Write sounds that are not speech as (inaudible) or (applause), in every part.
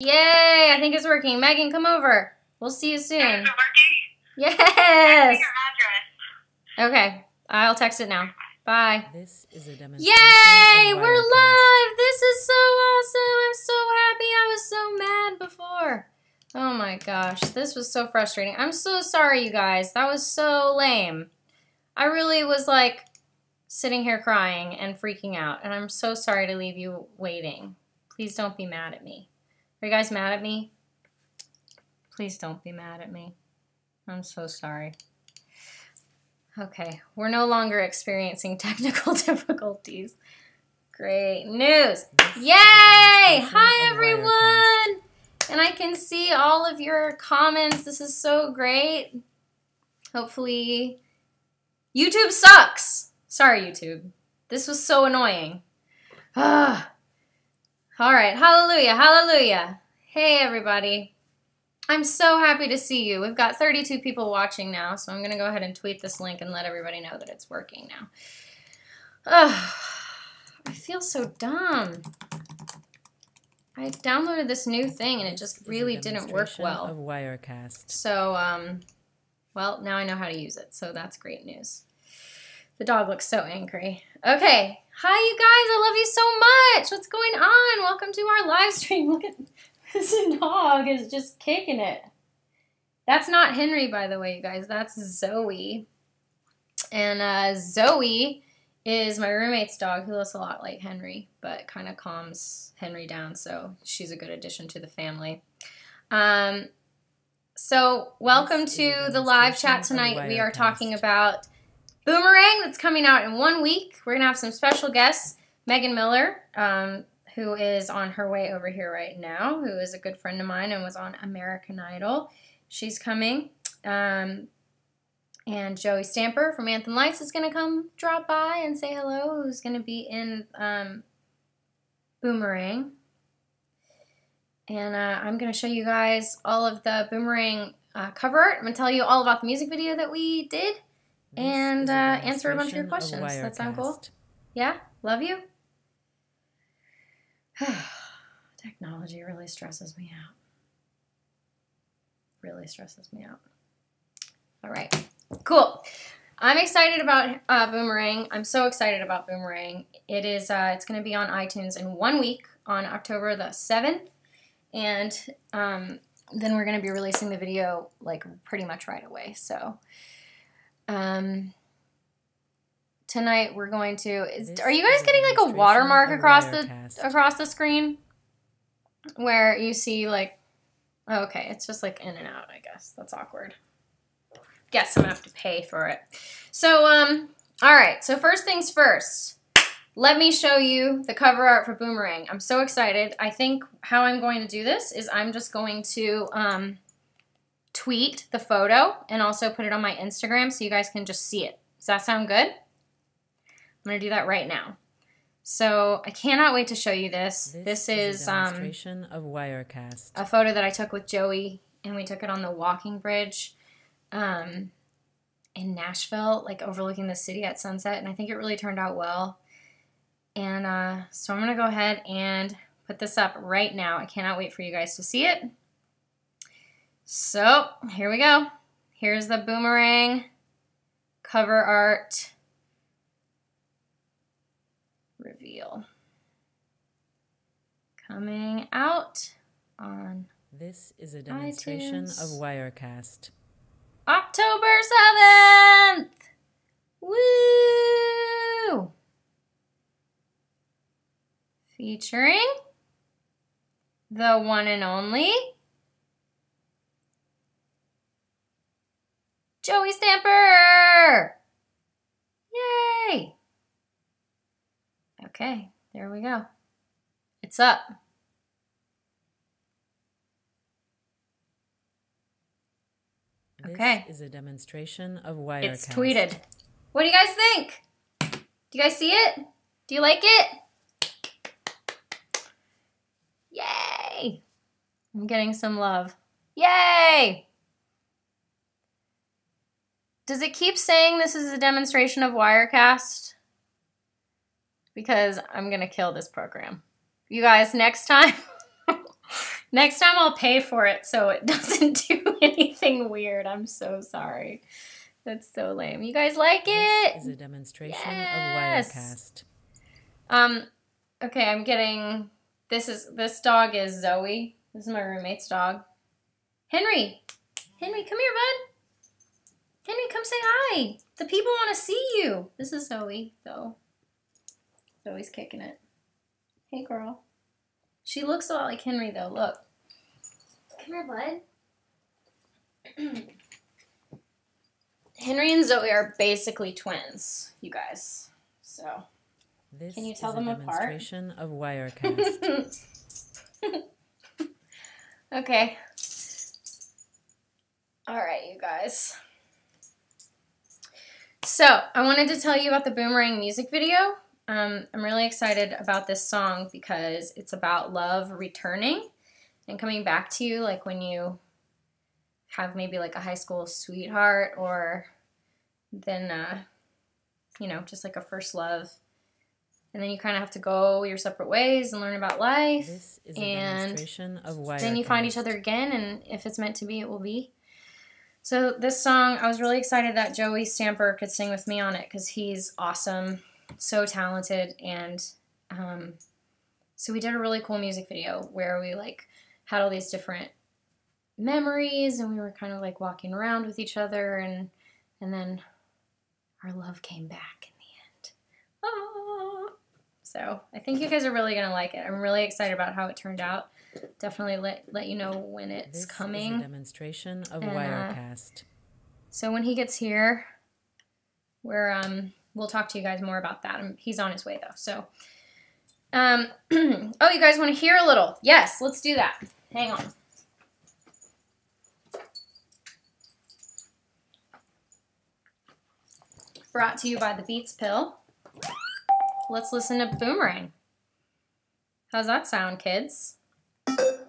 Yay! I think it's working. Megan, come over. We'll see you soon. Is it working? Yes. Your address. Okay, I'll text it now. Bye. This is a demonstration. Yay! We're live! This is so awesome! I'm so happy. I was so mad before. Oh my gosh, this was so frustrating. I'm so sorry, you guys. That was so lame. I really was like sitting here crying and freaking out, and I'm so sorry to leave you waiting. Please don't be mad at me. Are you guys mad at me? Please don't be mad at me. I'm so sorry. Okay, we're no longer experiencing (laughs) technical difficulties. Great news! Yay! Hi, everyone! And I can see all of your comments. This is so great. Hopefully, YouTube sucks. Sorry, YouTube. This was so annoying. (sighs) Ah. All right, hallelujah, hallelujah. Hey, everybody. I'm so happy to see you. We've got 32 people watching now, so I'm going to go ahead and tweet this link and let everybody know that it's working now. Ugh, I feel so dumb. I downloaded this new thing and it just really didn't work well. Of Wirecast. So, um, well, now I know how to use it, so that's great news. The dog looks so angry. Okay, hi you guys, I love you so much. What's going on? Welcome to our live stream. (laughs) Look at this dog is just kicking it. That's not Henry, by the way, you guys. That's Zoe. And uh, Zoe is my roommate's dog who looks a lot like Henry, but kind of calms Henry down, so she's a good addition to the family. Um, so, welcome to the live chat tonight. We are talking about Boomerang that's coming out in one week. We're going to have some special guests. Megan Miller, um, who is on her way over here right now, who is a good friend of mine and was on American Idol. She's coming. Um, and Joey Stamper from Anthem Lights is going to come drop by and say hello, who's going to be in um, Boomerang. And uh, I'm going to show you guys all of the Boomerang uh, cover art. I'm going to tell you all about the music video that we did. This And, uh, answer a bunch of your questions. That sound cool? Yeah? Love you? (sighs) Technology really stresses me out. Really stresses me out. All right. Cool. I'm excited about uh, Boomerang. I'm so excited about Boomerang. It is. Uh, it's going to be on iTunes in one week on October the seventh, and um, then we're going to be releasing the video like pretty much right away. So, um, tonight we're going to. Is, are you guys getting like a watermark across the Wirecast. across the screen where you see like? oh, Okay, it's just like in and out. I guess that's awkward guess I'm gonna have to pay for it. So, um, all right. So first things first, let me show you the cover art for Boomerang. I'm so excited. I think how I'm going to do this is I'm just going to um, tweet the photo and also put it on my Instagram so you guys can just see it. Does that sound good? I'm gonna do that right now. So I cannot wait to show you this. This, is a um, of Wirecast. a photo that I took with Joey, and we took it on the walking bridge um, in Nashville, like overlooking the city at sunset. And I think it really turned out well. And uh, so I'm going to go ahead and put this up right now. I cannot wait for you guys to see it. So here we go. Here's the boomerang cover art reveal. Coming out on This is a demonstration iTunes. of Wirecast. October 7th! Woo! Featuring the one and only Joey Stamper! Yay! Okay, there we go. It's up. This Okay. is a demonstration of Wirecast. It's tweeted. What do you guys think? Do you guys see it? Do you like it? Yay! I'm getting some love. Yay! Does it keep saying this is a demonstration of Wirecast? Because I'm going to kill this program. You guys, next time, (laughs) Next time I'll pay for it so it (laughs) doesn't do (laughs) anything weird. I'm so sorry. That's so lame. You guys like it? This is a demonstration Yes. of Wirecast. Um, okay, I'm getting this is this dog is Zoe. This is my roommate's dog. Henry. Henry, come here, bud. Henry, come say hi. The people want to see you. This is Zoe, though. Zoe's kicking it. Hey, girl. She looks a lot like Henry, though. Look. Come here, bud. (clears throat) Henry and Zoe are basically twins, you guys. So. This Can you tell is them a apart? demonstration of (laughs) Wirecast. okay. All right, you guys. So, I wanted to tell you about the Boomerang music video. Um, I'm really excited about this song because it's about love returning and coming back to you, like when you have maybe like a high school sweetheart or then, uh, you know, just like a first love. And then you kind of have to go your separate ways and learn about life This is a And demonstration of Wirecast. then you find each other again and if it's meant to be it will be so this song i was really excited that joey stamper could sing with me on it because he's awesome so talented and um, so we did a really cool music video where we like had all these different memories and we were kind of like walking around with each other and and then our love came back in the end Ah. So i think you guys are really gonna like it i'm really excited about how it turned out definitely let let you know when it's This coming. demonstration of And, uh, Wirecast. So when he gets here, we're um we'll talk to you guys more about that. Um, He's on his way though. So um (clears throat) oh, you guys want to hear a little? Yes, let's do that. Hang on. Brought to you by the Beats Pill. Let's listen to Boomerang. How's that sound, kids? The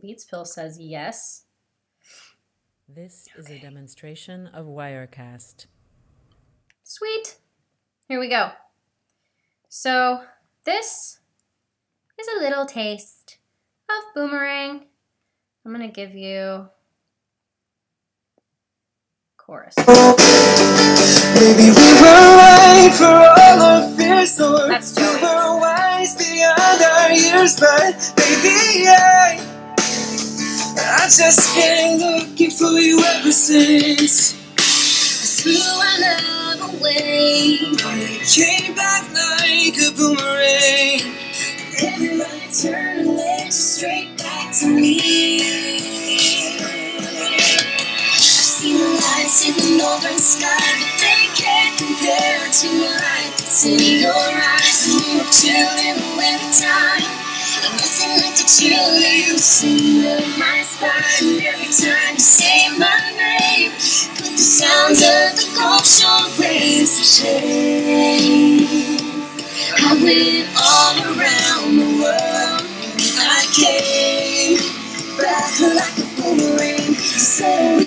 Beats Pill says yes. This is a demonstration of Wirecast. Sweet. Here we go. So, this is a little taste of boomerang. I'm going to give you chorus. Maybe we were right for all of this, or That's Joey. were wise beyond our years, but maybe I, I just been looking for you ever since. I threw our love away, but it came back like a boomerang. Every right turn led straight back to me. I've seen the lights in the northern sky, but they can't to the light your eyes. Chilling wintertime. And nothing like the chill you sing up my spine. Every time you say my name, put the sounds of the Shore waves to shame. I went all around the world. I came back like a boomerang.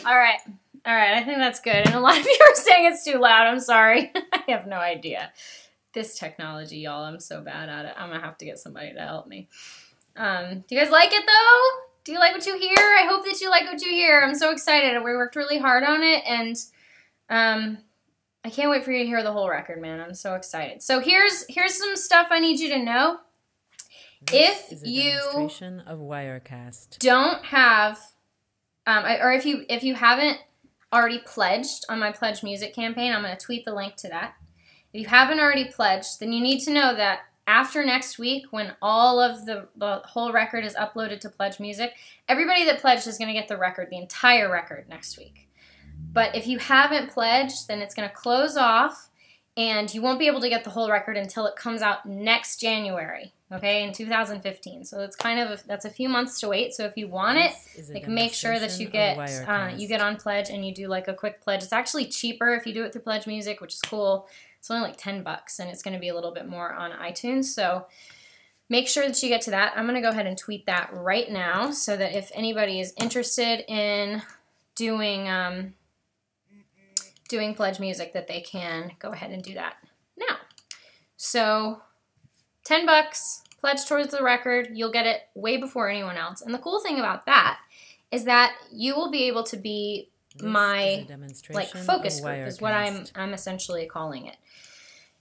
All right. All right. I think that's good. And a lot of (laughs) you are saying it's too loud. I'm sorry. (laughs) I have no idea. This technology, y'all, I'm so bad at it. I'm going to have to get somebody to help me. Um, do you guys like it though? Do you like what you hear? I hope that you like what you hear. I'm so excited. We worked really hard on it and um, I can't wait for you to hear the whole record, man. I'm so excited. So here's here's some stuff I need you to know. This If you- of Wirecast. don't have um, or if you if you haven't already pledged on my pledge music campaign. I'm going to tweet the link to that. If you haven't already pledged then you need to know that after next week when all of the, the whole record is uploaded to pledge music everybody that pledged is going to get the record the entire record next week. But if you haven't pledged then it's going to close off and you won't be able to get the whole record until it comes out next january okay in 2015 so it's kind of that's a few months to wait. So if you want it This is a like make sure that you get uh, you get on pledge and you do like a quick pledge. It's actually cheaper if you do it through pledge music which is cool. It's only like 10 bucks and it's going to be a little bit more on itunes. So make sure that you get to that. I'm going to go ahead and tweet that right now so that if anybody is interested in doing um, doing pledge music that they can go ahead and do that now. So 10 bucks pledge towards the record. You'll get it way before anyone else. And the cool thing about that is that you will be able to be This my like focus group is what I'm I'm essentially calling it.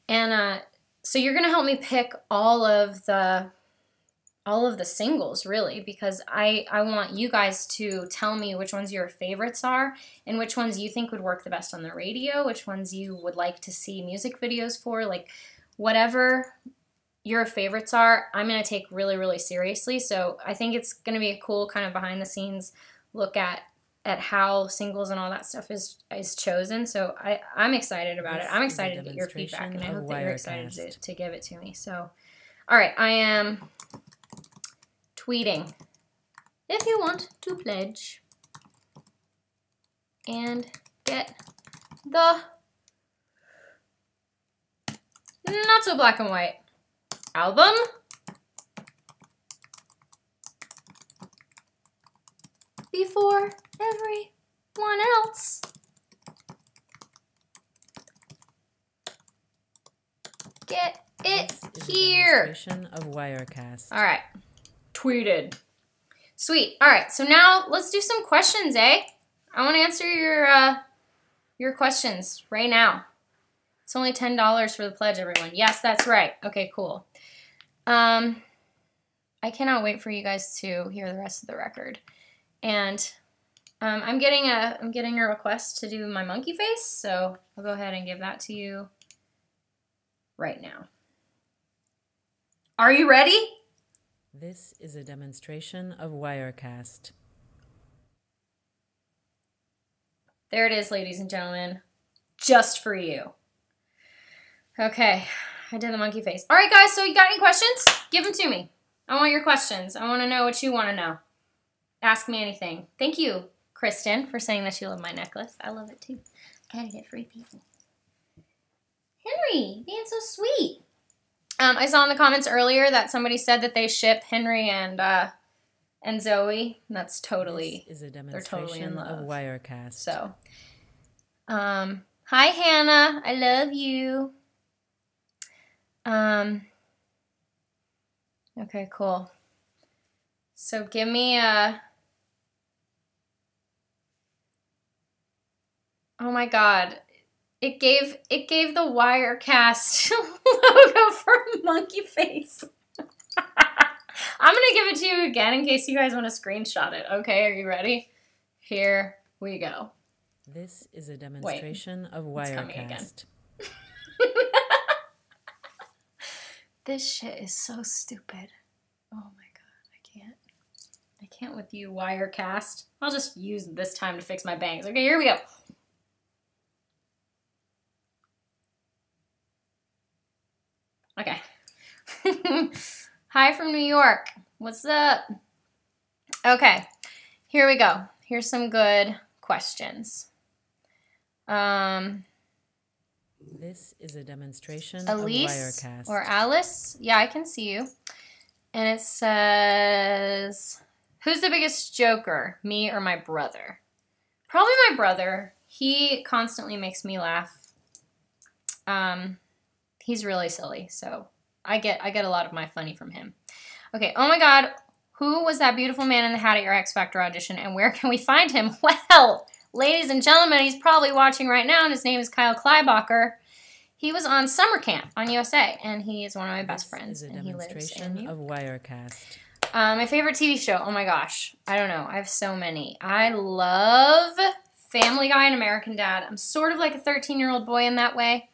And uh, so you're gonna help me pick all of the all of the singles really because I I want you guys to tell me which ones your favorites are and which ones you think would work the best on the radio, which ones you would like to see music videos for, like whatever your favorites are, I'm going to take really really seriously. So I think it's going to be a cool kind of behind the scenes look at at how singles and all that stuff is is chosen. So I I'm excited about it. I'm excited to get your feedback, and I hope that you're excited to, to give it to me. So, all right, I am tweeting. If you want to pledge and get the not so black and white album. Before everyone else. Get it This here. of Wirecast. All right. Tweeted. Sweet. All right. So now let's do some questions, eh? I want to answer your uh, your questions right now. It's only ten dollars for the pledge, everyone. Yes, that's right. Okay, cool. Um, I cannot wait for you guys to hear the rest of the record, and um, I'm getting a I'm getting a request to do my monkey face, so I'll go ahead and give that to you right now. Are you ready? This is a demonstration of Wirecast. There it is, ladies and gentlemen. Just for you. Okay, I did the monkey face. All right, guys, so you got any questions? Give them to me. I want your questions. I want to know what you want to know. Ask me anything. Thank you, Kristen, for saying that you love my necklace. I love it too. Gotta get free people. Henry, being so sweet. Um, I saw in the comments earlier that somebody said that they ship Henry and uh, and Zoe. That's totally This is a they're totally in demonstration of. Wirecast. so, um, hi Hannah, I love you. Um, okay, cool. So give me a. Oh my god, it gave it gave the Wirecast (laughs) logo for monkey face. (laughs) I'm gonna give it to you again in case you guys want to screenshot it. Okay, are you ready? Here we go. This is a demonstration of coming again. Wirecast. (laughs) This shit is so stupid. Oh my god, I can't. I can't with you, Wirecast. I'll just use this time to fix my bangs. Okay, here we go. Okay. (laughs) Hi from New York. What's up? Okay, here we go. Here's some good questions. Um, This is a demonstration Elise of Wirecast. or Alice. Yeah, I can see you. And it says, Who's the biggest joker, me or my brother? Probably my brother. He constantly makes me laugh. Um, he's really silly, so I get I get a lot of my funny from him. Okay. Oh my God, who was that beautiful man in the hat at your X Factor audition, and where can we find him? (laughs) Well, ladies and gentlemen, he's probably watching right now, and his name is Kyle Kleibacher. He was on summer camp on USA, and he is one of my best This friends, is a and he lives demonstration of Wirecast. um, my favorite TV show. Oh my gosh, I don't know. I have so many. I love Family Guy and American Dad. I'm sort of like a 13 year old boy in that way.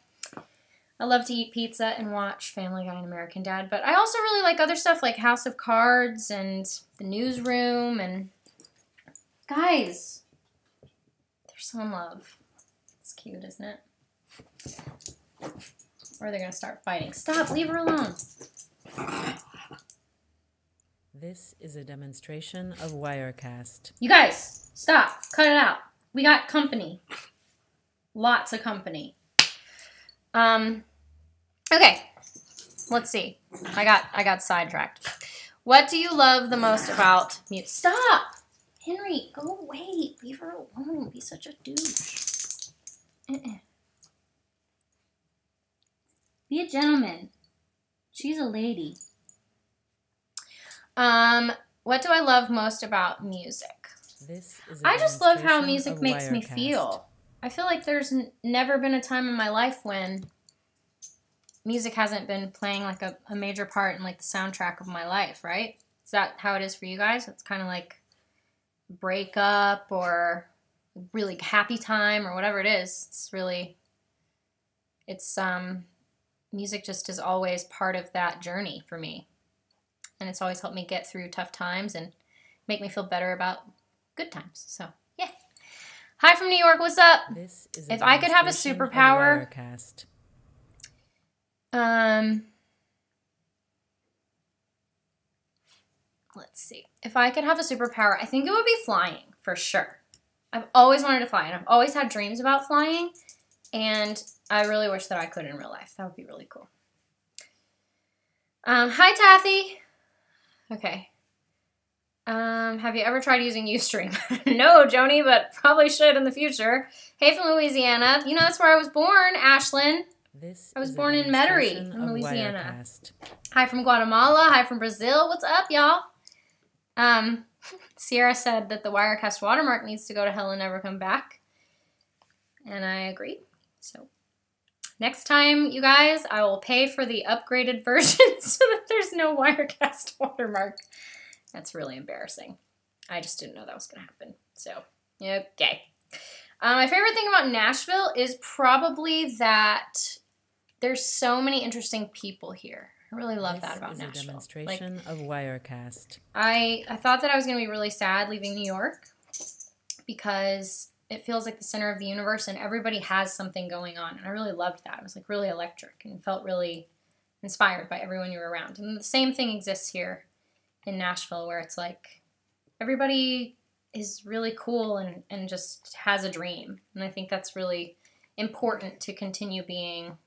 I love to eat pizza and watch Family Guy and American Dad, but I also really like other stuff like House of Cards and The Newsroom and guys. They're so in love. It's cute, isn't it? Or they're gonna start fighting. Stop, leave her alone. This is a demonstration of Wirecast. You guys, stop. Cut it out. We got company. Lots of company. Um okay. Let's see. I got I got sidetracked. What do you love the most about mute? Stop! Henry, go away. Leave her alone. Be such a douche. Uh-uh. Be a gentleman. She's a lady. Um, what do I love most about music? This is a I just love how music of makes me Wirecast. feel. I feel like there's n- never been a time in my life when music hasn't been playing like a, a major part in like the soundtrack of my life, right? Is that how it is for you guys? It's kind of like breakup or really happy time or whatever it is. It's really it's um music just is always part of that journey for me. And it's always helped me get through tough times and make me feel better about good times. So, yeah. Hi from New York. What's up? This is If I could have a superpower-. Um, let's see. If I could have a superpower, I think it would be flying for sure. I've always wanted to fly, and I've always had dreams about flying, and I really wish that I could in real life. That would be really cool. Um, hi, Tathy. Okay. Um, have you ever tried using Ustream? (laughs) no, Joni, but probably should in the future. Hey, from Louisiana. You know that's where I was born, Ashlyn. This I was born in Metairie, in Louisiana. Wirecast. Hi from Guatemala. Hi from Brazil. What's up, y'all? Um, (laughs) Sierra said that the Wirecast watermark needs to go to hell and never come back. And I agree. So next time, you guys, I will pay for the upgraded (laughs) version so that there's no Wirecast (laughs) watermark. That's really embarrassing. I just didn't know that was going to happen. So, okay. Uh, my favorite thing about Nashville is probably that there's so many interesting people here. I really love that about Nashville. a Like, demonstration of Wirecast. I I thought that I was going to be really sad leaving New York because it feels like the center of the universe and everybody has something going on. And I really loved that. It was like really electric and felt really inspired by everyone you were around. And the same thing exists here in Nashville where it's like everybody is really cool and, and just has a dream. And I think that's really important to continue being,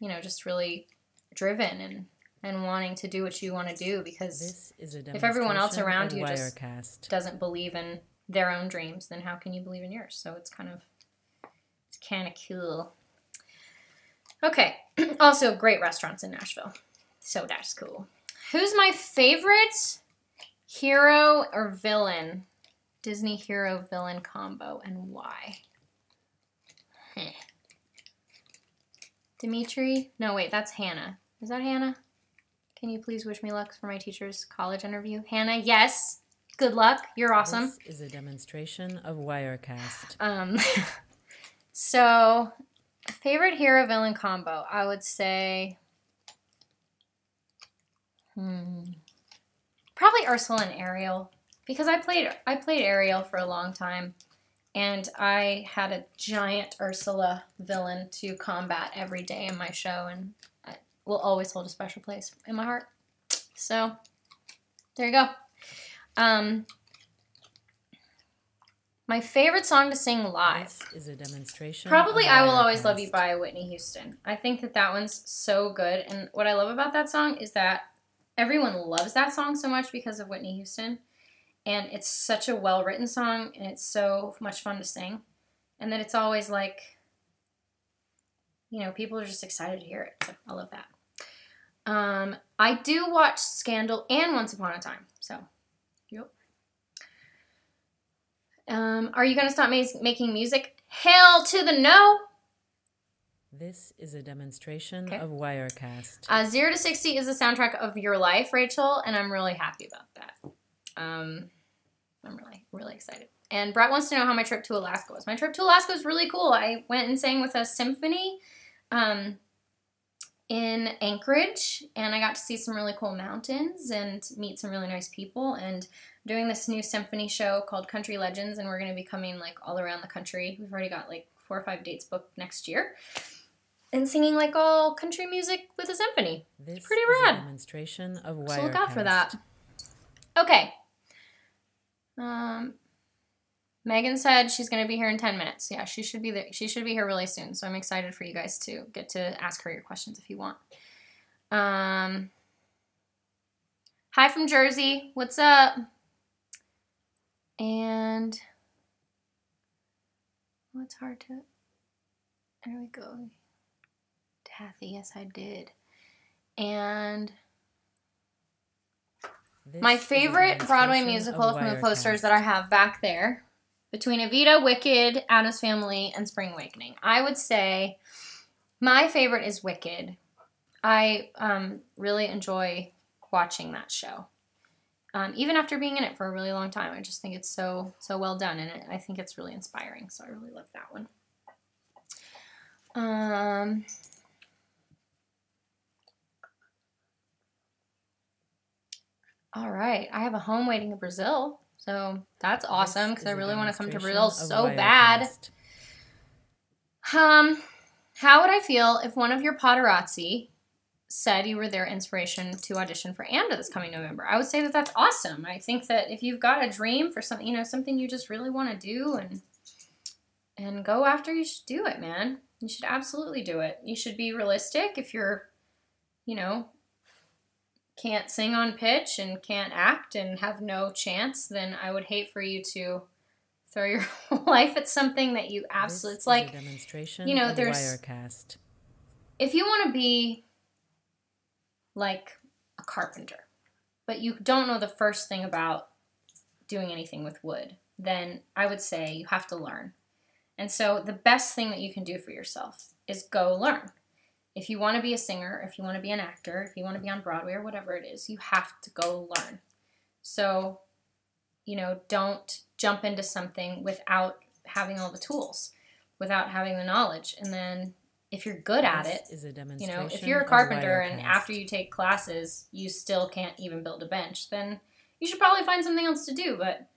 you know, just really driven and, and wanting to do what you want to do because This is a If everyone else around you just- doesn't believe in their own dreams, then how can you believe in yours? So it's kind of it's kind of cool. Okay. (clears throat) also, great restaurants in Nashville. So that's cool. Who's my favorite hero or villain? Disney hero villain combo and why? Heh. Dimitri? No, wait, that's Hannah. Is that Hannah? Can you please wish me luck for my teacher's college interview? Hannah, yes. Good luck. You're awesome. This is a demonstration of Wirecast. Um, (laughs) so, favorite hero villain combo, I would say, hmm, probably Ursula and Ariel because I played I played Ariel for a long time, and I had a giant Ursula villain to combat every day in my show, and I will always hold a special place in my heart. So, there you go. Um, my favorite song to sing live. This is a demonstration. Probably I Will Always Love You by Whitney Houston. I think that that one's so good. And what I love about that song is that everyone loves that song so much because of Whitney Houston. And it's such a well written song and it's so much fun to sing. And that it's always like, you know, people are just excited to hear it. So I love that. Um, I do watch Scandal and Once Upon a Time. So, yep. Um, are you going to stop ma- making music? Hell to the no. This is a demonstration Okay. of Wirecast. Uh, Zero to 60 is the soundtrack of your life, Rachel, and I'm really happy about that. Um, I'm really, really excited. And Brett wants to know how my trip to Alaska was. My trip to Alaska was really cool. I went and sang with a symphony um, in Anchorage, and I got to see some really cool mountains and meet some really nice people. And doing this new symphony show called Country Legends, and we're going to be coming like all around the country. We've already got like four or five dates booked next year. And singing like all country music with a symphony. This pretty is rad. a demonstration of Wirecast. So look out for that. Okay. Um, Megan said she's going to be here in 10 minutes. Yeah, she should be there. She should be here really soon. So I'm excited for you guys to get to ask her your questions if you want. Um, hi from Jersey. What's up? And what's hard to. There we go. Tathy, yes, I did. And This My favorite Broadway musical from the posters that I have back there, between Evita, Wicked, Addams Family, and Spring Awakening, I would say my favorite is Wicked. I um, really enjoy watching that show. Um, even after being in it for a really long time, I just think it's so so well done, and it, I think it's really inspiring. So I really love that one. Um, all right, I have a home waiting in Brazil, so that's awesome because I This is a really want to come to Brazil so bad. Um, how would I feel if one of your paparazzi said you were their inspiration to audition for AMDA this coming November? I would say that that's awesome. I think that if you've got a dream for something, you know, something you just really want to do and and go after, you should do it, man. You should absolutely do it. You should be realistic if you're, you know, can't sing on pitch and can't act and have no chance, then I would hate for you to throw your whole (laughs) life at something that you absolutely it's like demonstration you know, there's- Wirecast. if you want to be like a carpenter, but you don't know the first thing about doing anything with wood, then I would say you have to learn. And so the best thing that you can do for yourself is go learn. If you want to be a singer, if you want to be an actor, if you want to be on Broadway or whatever it is, you have to go learn. So, you know, don't jump into something without having all the tools, without having the knowledge. And then if you're good at it, is a you know, if you're a carpenter and after you take classes, you still can't even build a bench, then you should probably find something else to do. But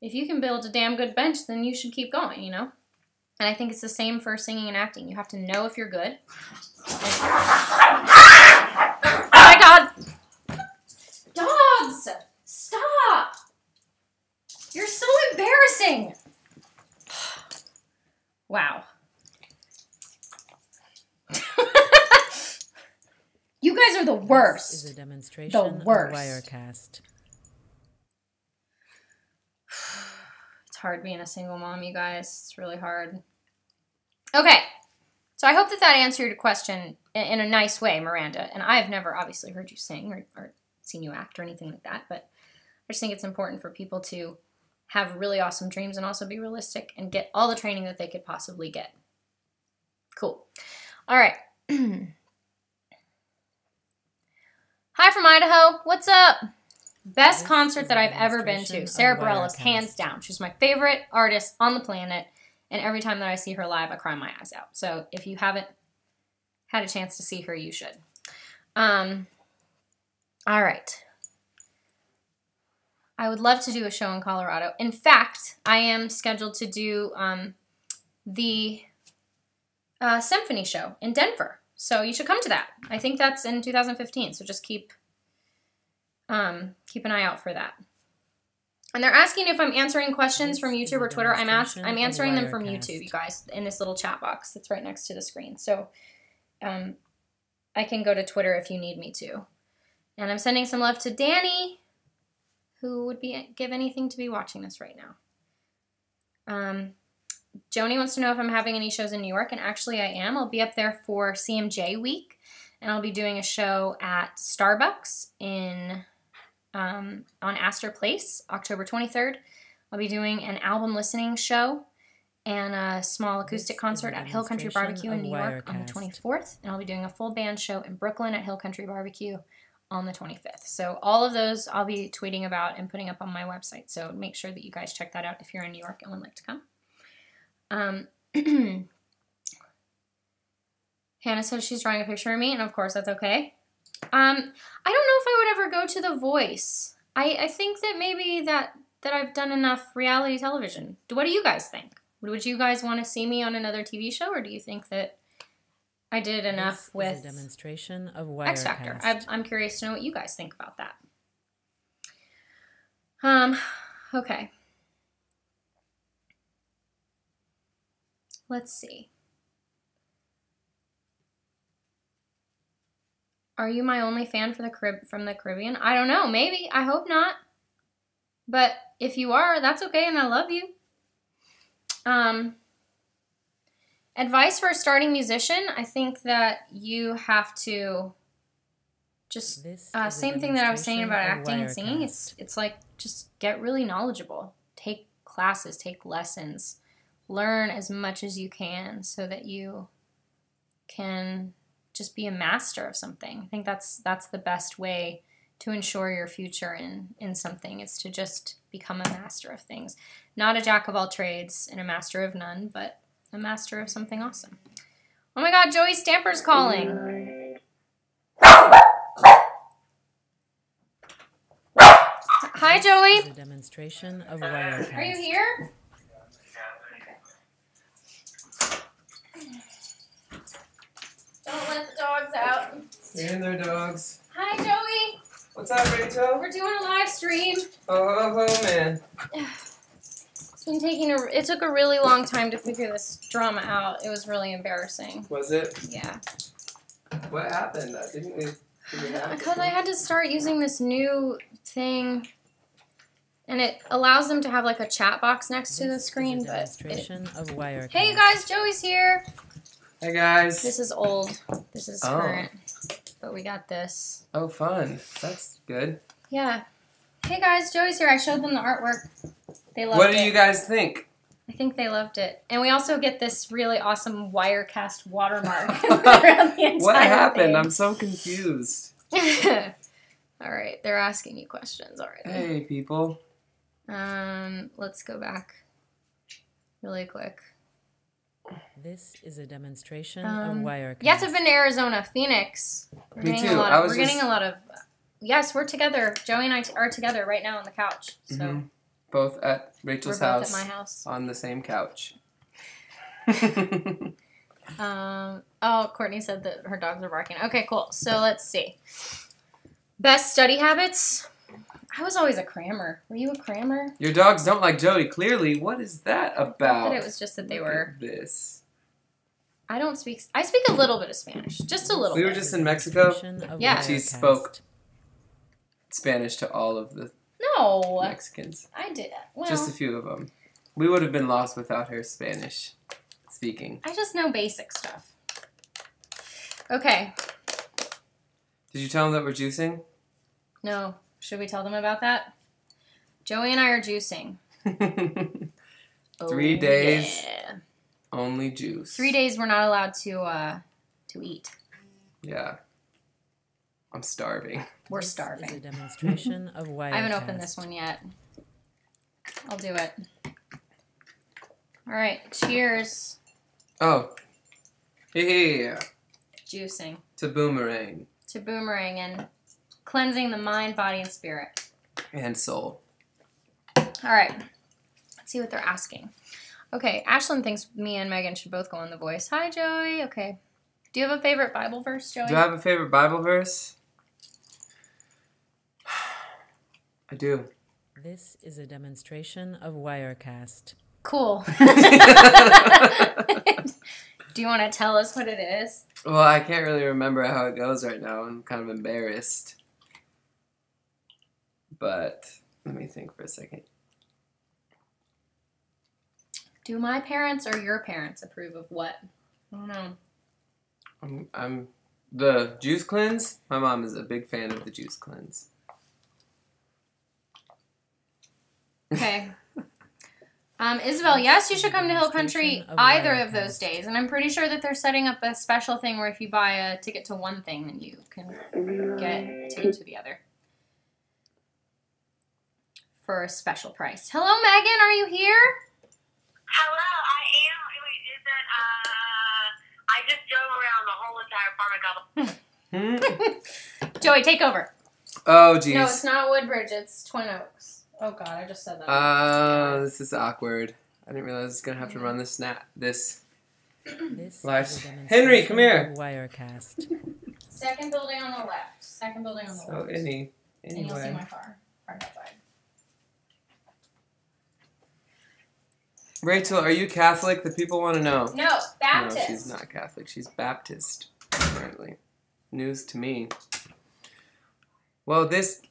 if you can build a damn good bench, then you should keep going, you know? And I think it's the same for singing and acting. You have to know if you're good. oh my god! Dogs! Stop! You're so embarrassing! (sighs) Wow. You guys are the This worst. is a demonstration worst. of Wirecast. (sighs) It's hard being a single mom, you guys. It's really hard. Okay. So I hope that that answered your question in, in a nice way, Miranda. And I've never obviously heard you sing or, or seen you act or anything like that, but I just think it's important for people to have really awesome dreams and also be realistic and get all the training that they could possibly get. Cool. All right. (clears throat) Hi from Idaho. What's up? Best concert that I've ever been to. Sara Bareilles, hands down. She's my favorite artist on the planet. And every time that I see her live, I cry my eyes out. So if you haven't had a chance to see her, you should. Um, all right. I would love to do a show in Colorado. In fact, I am scheduled to do um, the uh, symphony show in Denver. So you should come to that. I think that's in 2015. So just keep um, keep an eye out for that. And they're asking if I'm answering questions from YouTube or Twitter. I'm ask, I'm answering them from. YouTube, you guys, in this little chat box that's right next to the screen. So um, I can go to Twitter if you need me to. And I'm sending some love to Danny, who would be give anything to be watching this right now. Um, Joni wants to know if I'm having any shows in New York, and actually I am. I'll be up there for CMJ week, and I'll be doing a show at Starbucks in um, on Astor Place, October 23rd. I'll be doing an album listening show and a small acoustic concert at Hill Country Barbecue in New York on the 24th, and I'll be doing a full band show in Brooklyn at Hill Country Barbecue on the 25th. So all of those I'll be tweeting about and putting up on my website. So make sure that you guys check that out if you're in New York and would like to come. Um, (clears throat) Hannah says she's drawing a picture of me, and of course that's okay. Um, I don't know if I would ever go to The Voice. I, I think that maybe that that I've done enough reality television. What do you guys think? Would you guys want to see me on another TV show, or do you think that I did enough This with a demonstration of Wirecast. X Factor? I'm, I'm curious to know what you guys think about that. Um, okay. Let's see. Are you my only fan for the Carib from the Caribbean? I don't know. Maybe. I hope not. But if you are, that's okay, and I love you. Um, advice for a starting musician: I think that you have to just uh, same thing that I was saying about acting and singing. It's it's like just get really knowledgeable. Take classes, take lessons, learn as much as you can so that you can just be a master of something. I think that's that's the best way to ensure your future in in something is to just become a master of things. Not a jack of all trades and a master of none, but a master of something awesome. Oh my god, Joey Stamper's calling. Hi, Joey. A demonstration of Wirecast. Are you here? Don't let the dogs out. You're in there, dogs. Hi, Joey. What's up, Rachel? We're doing a live stream. Oh, oh, oh, man. It's been taking a. It took a really long time to figure this drama out. It was really embarrassing. Was it? Yeah. What happened? I didn't we figure? Because I had to start using this new thing, and it allows them to have like a chat box next to the This is a screen. But it, demonstration of Wirecast. hey, you guys, Joey's here. Hey, guys. This is old. This is Oh. current. But we got this. Oh, fun. That's good. Yeah. Hey guys, Joey's here. I showed them the artwork. They loved it. What it. do you guys think? I think they loved it. And we also get this really awesome Wirecast watermark (laughs) (laughs) around the entire What happened? thing. I'm so confused. (laughs) All right, they're asking you questions already. Hey, people. Um, let's go back really quick. This is a demonstration Um, of Wirecast. Yes, I've been to Arizona, Phoenix. We're Me getting too. A lot I was we're getting just- a lot of. Yes, we're together. Joey and I t- are together right now on the couch. So Mhm. Both at we're Rachel's both house at my house. on the same couch. (laughs) Um, oh, Courtney said that her dogs are barking. Okay, cool. So let's see. Best study habits. I was always a crammer. Were you a crammer? Your dogs don't like Jody. Clearly, what is that about? that it was just that they Look were. at this. I don't speak. I speak a little bit of Spanish, just a little. We were just in Mexico. Yeah. She spoke Spanish to all of the No, Mexicans. I did. Well, Just a few of them. We would have been lost without her Spanish speaking. I just know basic stuff. Okay. Did you tell them that we're juicing? No. Should we tell them about that? Joey and I are juicing. (laughs) Three Oh, days. yeah. Only juice. Three days we're not allowed to uh to eat. Yeah. I'm starving. We're This is a starving. demonstration of (laughs) Wirecast. I haven't opened this one yet. I'll do it. All right, cheers. Oh. Yeah. Juicing To boomerang to boomerang and cleansing the mind, body, and spirit. and soul. All right, let's see what they're asking. Okay, Ashlyn thinks me and Megan should both go on The Voice. Hi, Joey. Okay. Do you have a favorite Bible verse, Joey? Do I have a favorite Bible verse? (sighs) I do. This is a demonstration of Wirecast. Cool. (laughs) Do you want to tell us what it is? Well, I can't really remember how it goes right now. I'm kind of embarrassed. But let me think for a second. Do my parents or your parents approve of what? I don't know. I'm, I'm the juice cleanse. My mom is a big fan of the juice cleanse. Okay. (laughs) Um, Isabel, yes, you should come to Hill Country of either of those days. And I'm pretty sure that they're setting up a special thing where if you buy a ticket to one thing, then you can get ticket to the other. For a special price. Hello, Megan, are you here? Hello, I am. Wait, is it, uh, I just drove around the whole entire apartment. Hmm? (laughs) Joey, take over. Oh, jeez. No, it's not Woodbridge, it's Twin Oaks. Oh god, I just said that. Uh, this is awkward. I didn't realize I was gonna have to run this snap. This. (clears throat) This Lives. is Henry, come here. Wirecast. Second building on the left. Second building on the So left. So, any and you'll see anyway. my car. Parked outside. Rachel, are you Catholic? The people want to know. No, Baptist. No, she's not Catholic. She's Baptist, apparently. News to me. Well, this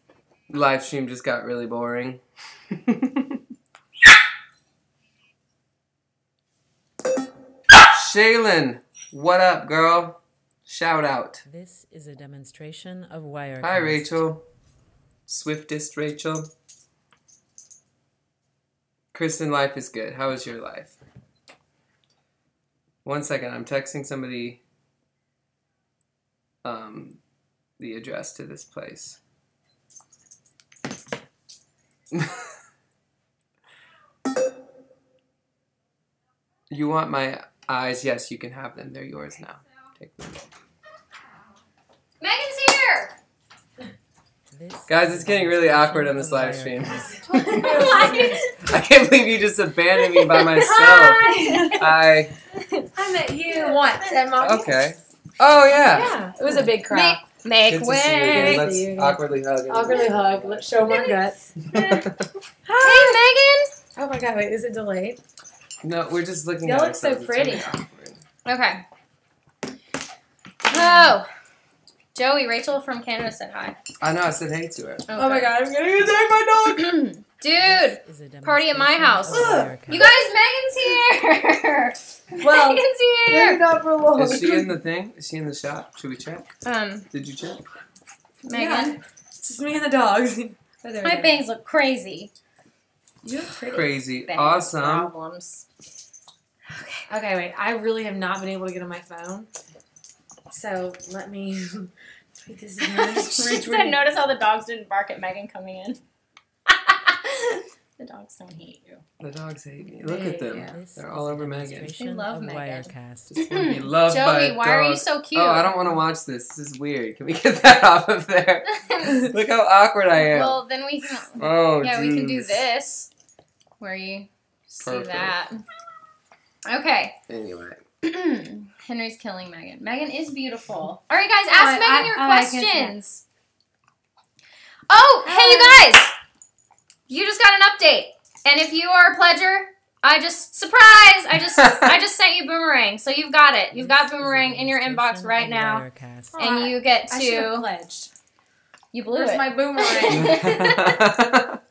live stream just got really boring. (laughs) Shaylin, what up, girl? Shout out. This is a demonstration of wire. Hi, Rachel. Swiftest Rachel. Kristen, life is good. How is your life? One second, I'm texting somebody um, the address to this place. (laughs) you want my eyes? Yes, you can have them. They're yours now. Take them. Megan's here. This Guys, it's getting really awkward on this live stream. (laughs) (laughs) Wirecast. (laughs) I can't believe you just abandoned me by (laughs) myself. Hi. I I met you once at mom. okay. Oh yeah. Yeah, it was a big crowd. Make Good to see you again. way. Let's See you awkwardly hug. and- Awkwardly hug. Let's show our guts. (laughs) Hey, Hi. Oh my god, wait, is it delayed? no, we're just looking. Y'all at look so ourselves. It's really pretty. Okay. Oh, Joey, Rachel from Canada said hi. I know. I said hey to her. Oh my god, I'm gonna attack my dog. (clears throat) Dude, is a Party at my house. of you guys, Megan's here. (laughs) Well, Megan's Maybe here. not for long. Is she in the thing? Is she in the shop? Should we check? Um, Did you check? Megan, It's just me and the dogs. (laughs) Oh, my go. bangs look crazy. You look pretty. Crazy. Bang Awesome. Problems. Okay, wait. I really have not been able to get on my phone. So let me. (laughs) Wait, this is really she said, "Notice how the dogs didn't bark at Megan coming in." (laughs) the dogs don't hate you. The dogs hate me. Look at them. Yeah. They're all over Megan. demonstration They love of Megan. Wirecast. Just want to be (laughs) loved Joey, a why are you so cute? Oh, I don't want to watch this. This is weird. Can we get that (laughs) off of there? Look how awkward I am. well, then we can. oh, yeah, we can do this, where you see Perfect. that. Okay. Anyway. (clears throat) Henry's killing Megan. Megan is beautiful. All right, guys, ask oh, I- Megan I- your oh, I guess questions. Oh, hey, you guys! You just got an update, and if you are a pledger, I just surprise! I just I just sent you boomerang, so you've got it. You've got This is a boomerang in your inbox right now, and you get I to pledged. you blew Where's it. my boomerang? (laughs)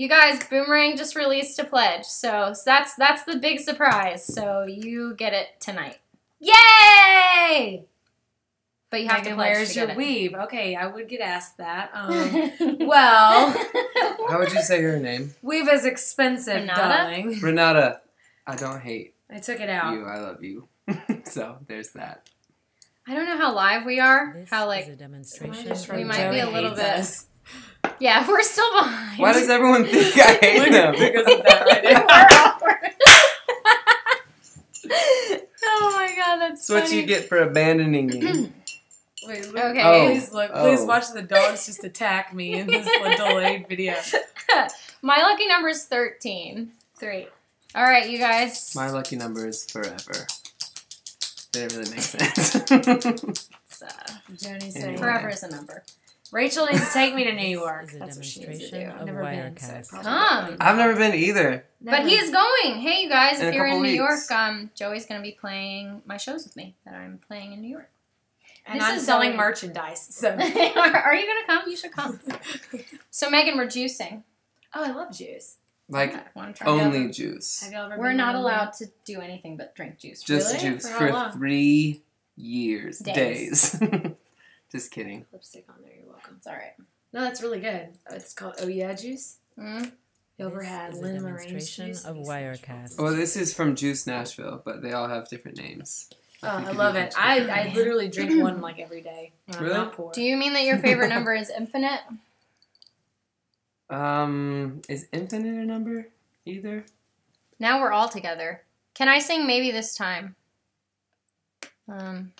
You guys, Boomerang just released a pledge, so that's that's the big surprise. So you get it tonight. Yay! But you have Megan, to pledge where's to your get weave? Okay, I would get asked that. Um, (laughs) well, How would you say her name? weave is expensive, Renata? darling. Renata. I don't hate I took it out. you. I love you. (laughs) so there's that. I don't know how live we are. This how is a like Someone demonstration we wrote might be a little bit- us. (laughs) yeah, we're still behind. Why does everyone think I hate them? because of that right there. oh my god, that's That's what you get for abandoning me. (clears throat) Wait, look, Okay. Oh. Please look. Please Oh. watch the dogs just attack me in this (laughs) delayed video. (laughs) My lucky number is thirteen. Three. All right, you guys. My lucky number is forever. Didn't really make (laughs) sense. It's, uh, Joni Anyway. forever is a number. Rachel needs to take me to New York. is a That's what she needs to do. I've never been, so Come. I've never been either. But Never. he is going. Hey, you guys, In if you're in New weeks. York, um, Joey's going to be playing my shows with me that I'm playing in New York. And this I'm is selling Zoe. merchandise. So. are, (laughs) are you going to come? You should come. (laughs) So, Megan, we're juicing. Oh, I love juice. Like Want to try? only Have juice. Have y'all ever We're not to- allowed to do anything but drink juice. Just Really? juice For for three years. Days. Days. (laughs) Just kidding. Lipstick on there. You're welcome. It's all right. No, that's really good. It's called Oh Yeah Juice. Mm. You ever had is a Lorraine's demonstration juice? of Wirecast. Well, this is from Juice Nashville, but they all have different names. Oh, I love it. I, I literally drink one like every day. When I'm Really? not poor. Do you mean that your favorite number is infinite? (laughs) Um, is infinite a number either? Now we're all together. Can I sing maybe this time? Um,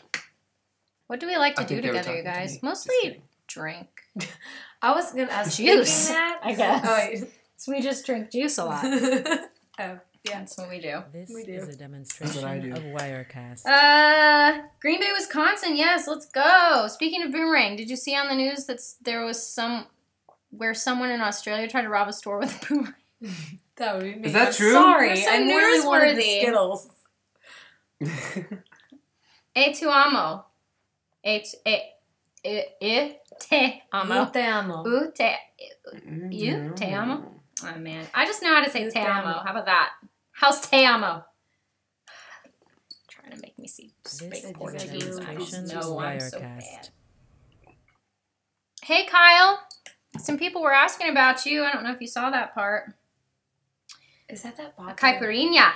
what do we like to I do think they were together, you talking to guys? Mostly drink. (laughs) I was gonna ask (laughs) was Juice, that. I guess. Oh, wait. So we just drink juice a lot. oh, yeah. That's what we do. This We do. is a demonstration of Wirecast. Uh, Green Bay, Wisconsin. Yes, let's go. Speaking of boomerang, did you see on the news that there was some where someone in Australia tried to rob a store with a boomerang? (laughs) That would be me. Is that true? Sorry, so I really wanted the. Skittles. (laughs) E tu amo. E t- e e e te amo. Te amo. U te. You? Te amo? Oh man, I just know how to say Who's te te amo. amo? How about that? How's te amo? Trying to make me see speak This is Portuguese. I demonstration know of I'm so bad. Hey, Kyle. Some people were asking about you. I don't know if you saw that part. Is that that Bob? Caipirinha.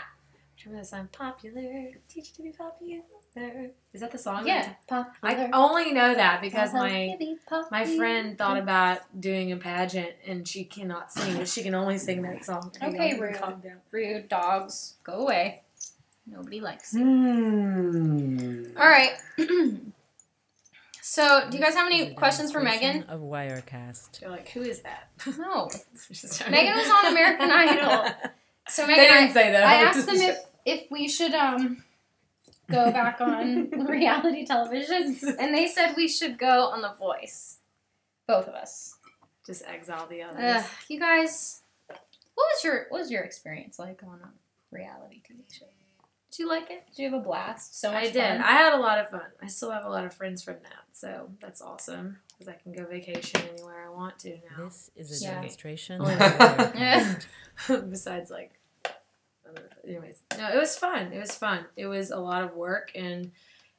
Remember that song? Popular, teach you to be popular. Is that the song? Yeah. I only know that because my my my friend thought about doing a pageant and she cannot sing, but she can only sing that song. Hang Okay, on, rude. calm down. rude dogs go away. Nobody likes you. Hmm. All right. (clears throat) so, do you guys have any questions for Megan? Of Wirecast. You're like, who is that? No. (laughs) Megan was on American (laughs) Idol. So They Megan, didn't I, say that. I asked them if if we should um go back on (laughs) reality television, and they said we should go on The Voice. Both of us. just exile the others. Ugh, you guys, what was your what was your experience like on a reality TV show? Did you like it? Did you have a blast? So much I did. fun? I had a lot of fun. I still have a lot of friends from that, so that's awesome because I can go vacation anywhere I want to now. This is a Yeah. demonstration Oh, yeah. (laughs) (laughs) Besides, like, I don't know. Anyways, no, it was fun. It was fun. It was a lot of work and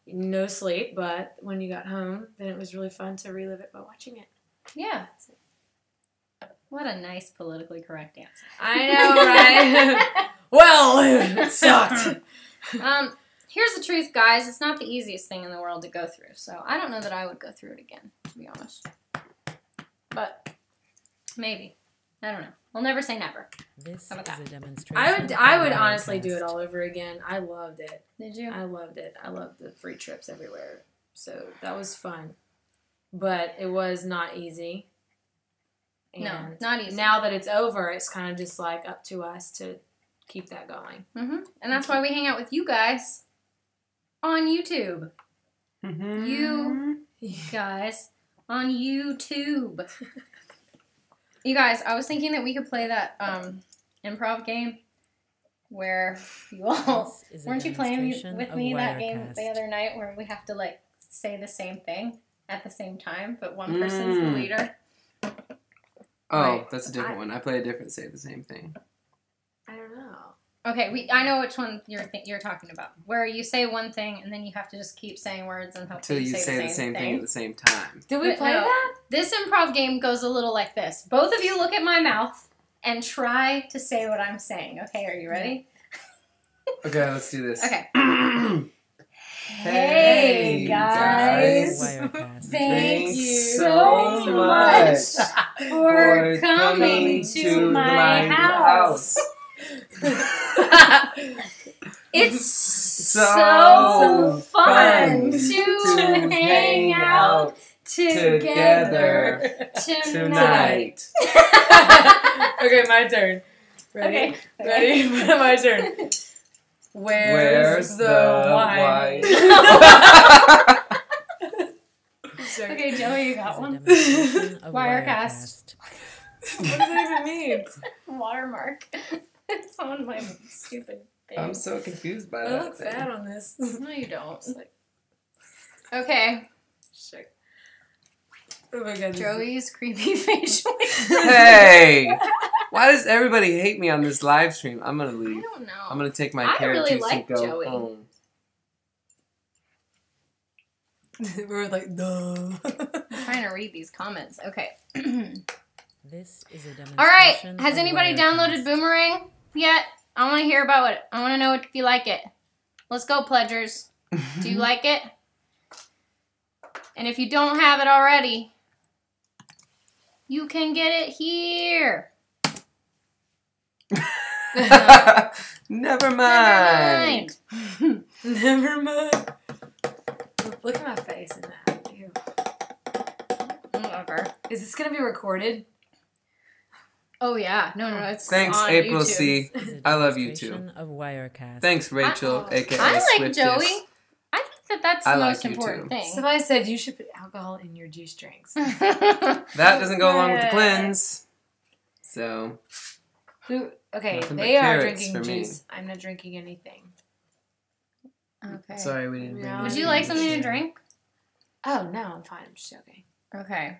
no sleep, but when you got home, then it was really fun to relive it by watching it. yeah. What a nice politically correct answer. I know, right? (laughs) well, it sucked. (laughs) Um, here's the truth, guys. It's not the easiest thing in the world to go through. So I don't know that I would go through it again, to be honest. But maybe. I don't know. I'll never say never. This How about is a demonstration. I would, I would honestly do it all over again. I loved it. Did you? I loved it. I loved the free trips everywhere. So that was fun. But it was not easy. No, not easy. now that it's over, it's kind of just like up to us to keep that going. hmm And that's why we hang out with you guys on YouTube. Mhm. You guys on YouTube. (laughs) you guys, I was thinking that we could play that um, improv game where you all is weren't you playing with me that game Wirecast. the other night where we have to like say the same thing at the same time, but one person's the Mm. leader. Oh, Right. that's a different one. I play a different say the same thing. I don't know. Okay, we I know which one you're th- you're talking about. Where you say one thing and then you have to just keep saying words and hope Until that you say the same thing at the same time. Did we But play no. that? This improv game goes a little like this. Both of you look at my mouth and try to say what I'm saying. Okay, are you ready? (laughs) Okay, let's do this. Okay. (clears throat) Hey, Hey guys. guys. (laughs) Thank you so so much much (laughs) for coming to my house. (laughs) It's so, So fun fun to, to hang hang out out together, Tonight. (laughs) okay, my turn. Ready? Okay. Ready? (laughs) my turn. Where's, Where's the, the wine? Sorry. Okay, Joey, you got This is a one. demonstration of Wirecast. What does that even mean? Watermark. It's on my stupid thing. I'm so confused by I that. look thing. fat on this. (laughs) no, you don't. It's like, Okay, sure. Oh my god. this is- Joey's creepy (laughs) facial. (laughs) Hey! Why does everybody hate me on this live stream? I'm gonna leave. I don't know. I'm gonna take my I carrot really juice like and go Joey. home. we were like, duh. I'm trying to read these comments. Okay. (clears throat) This is a demonstration. All right. Has anybody Wirecast. downloaded Boomerang yet? I want to hear about it. I want to know if you like it. Let's go, pledgers. Do you (laughs) like it? And if you don't have it already, you can get it here. (laughs) Never Never mind. mind. (laughs) Never mind. Look at my face in that. Whatever. Is this gonna be recorded? Oh yeah. No, no, no. It's Thanks, on April YouTube. C. This is love you too. Of Wirecast. Thanks, Rachel, I- aka I like Swiftest. Joey. I think that that's the I like most you, important too. thing. Somebody said you should put alcohol in your juice drinks. (laughs) That doesn't go along with the cleanse. So, Who? Okay, they are drinking for me. juice. I'm not drinking anything. okay. sorry we didn't bring Yeah. Would you like something to drink? Oh no, I'm fine. I'm just joking. Okay.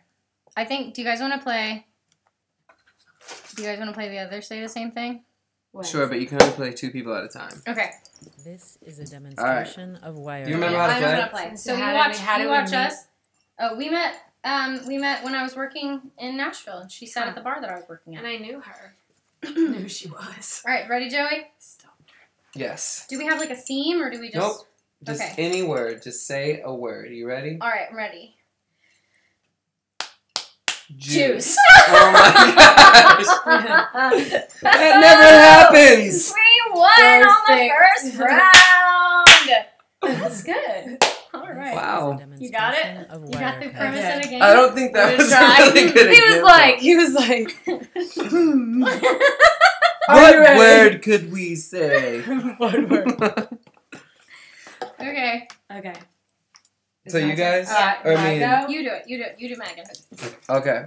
I think. Do you guys want to play? Do you guys want to play the other say the same thing? What? Sure, but you can only play two people at a time. Okay. This is a demonstration of Wirecast. Do you remember how to I know play? how to play. So, So you how did watch. we- how you we watch meet? us. Oh, we met. Um, we met when I was working in Nashville, and she sat at the bar that I was working at. And I knew her. (clears throat) knew who she was. All right, ready, Joey? Stop. Yes. Do we have like a theme, or do we just? Nope. Just Okay. any word. Just say a word. You ready? All right, I'm ready. Juice. (laughs) Oh my (laughs) gosh. That never (laughs) happens. We won on the Perfect. first round. That's good. All right. Wow. You got it? You got the premise Okay. of the game. I don't think that was try. a really good he was like, he was like, hmm. What ready? word could we say? One word. okay. Okay. So you guys? Uh, Or I me? go? You do it. You do it. You do Megan. Okay.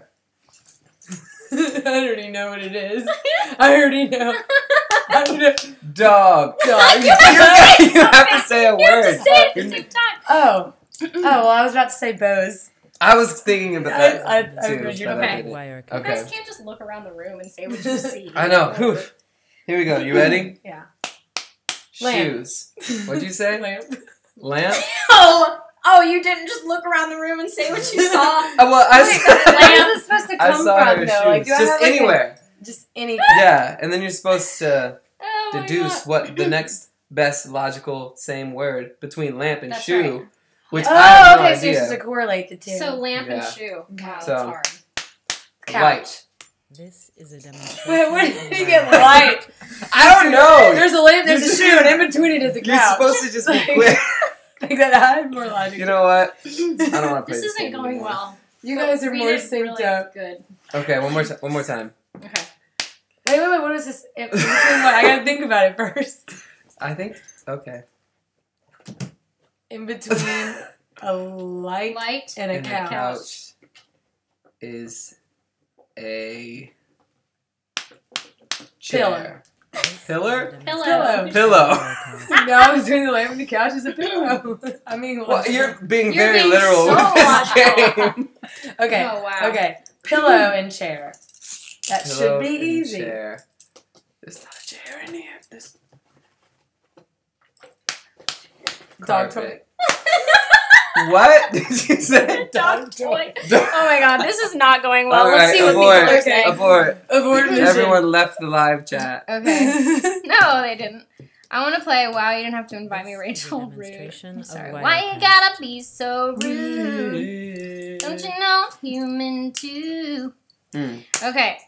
(laughs) I already know what it is. I already know. I know. Dog. (laughs) Dog. you have to say a You have to word. say it at the same time. Oh. Oh, well, I was about to say Bose. I was thinking about that I- I- I too. read your but okay. You guys can't just look around the room and say what you see. (laughs) I know. Whew. Here we go. You ready? Yeah. Lamp. Shoes. What'd you say? Lamp. Lamp? Oh, oh! You didn't just look around the room and say what you saw. (laughs) Uh, well, I, Wait, s- where is this supposed to (laughs) I come saw from, her though? shoes. Like, do I Just have, like, a- anywhere. Just anything. (laughs) Yeah, and then you're supposed to Oh deduce God. what the next best logical same word between lamp and That's shoe, right. which oh, I have no okay, so idea. you're supposed to correlate the two. So lamp and shoe. Wow, So- that's hard. Couch. Light. This is a demonstration. Wait, where did you get light? I don't know. There's a lamp, there's a You're- shoe, and in between it is a couch. You're supposed to just be Like- quick. (laughs) Like that I had more logic. You know what? I don't want to (laughs) play This isn't game going anymore. well. You guys are more did synced really up. Good. Okay, one more time. One more time. Okay. Wait, wait, wait. What is this? In what? I gotta think about it first. I think. Okay. In between a light Light. and a And couch. couch is a chair. Pillar? Pillow. Pillow. Pillow. no, I was doing the lamp and the couch is a pillow. I mean, Well, what- you're being You're very being literal so with this game. (laughs) okay. Oh wow. Okay. Pillow and chair. That Pillow should be and easy. Chair. There's not a chair in here. There's Dog carpet. (laughs) What did you say? Dog toy. (laughs) Oh my god, this is not going well. All Let's right, see what abort. people are saying. Abort. Abort (laughs) mission. Everyone left the live chat. Okay. (laughs) No, they didn't. I want to play. Wow, you didn't have to invite me, This is Rachel. Rude. demonstration I'm sorry. Wirecast. Why you gotta be so rude? Don't you know human too? Hmm. Okay.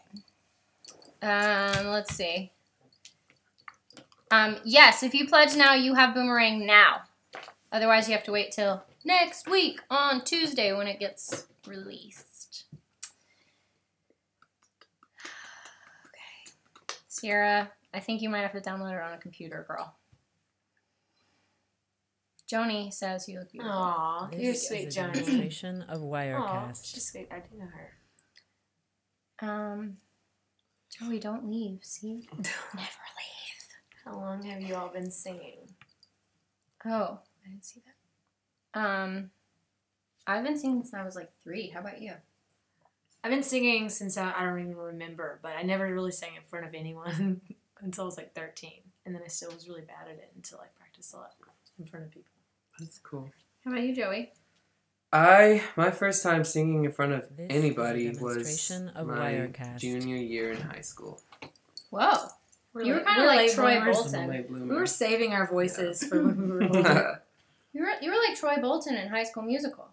Um, let's see. Um, yes, if you pledge now, you have boomerang now. Otherwise, you have to wait till next week on Tuesday when it gets released. Okay. Sierra, I think you might have to download it on a computer, girl. Joni says you look beautiful. Aw, you're sweet, a Johnny. demonstration of (clears throat) Aw, Wirecast. she's sweet. I do know her. Um, Joey, don't leave. See, (laughs) never leave. How long have you all been singing? Oh, I didn't see that. Um, I've been singing since I was like three. How about you? I've been singing since I, I don't even remember, but I never really sang in front of anyone (laughs) until I was like 13. And then I still was really bad at it until I practiced a lot in front of people. That's cool. How about you, Joey? I my first time singing in front of This anybody was of my Wirecast. junior year in high school. Whoa, We're you were late- kind of like Troy. Bolton. We were saving our voices for when we were (laughs) older. (laughs) You were you were like Troy Bolton in High School Musical.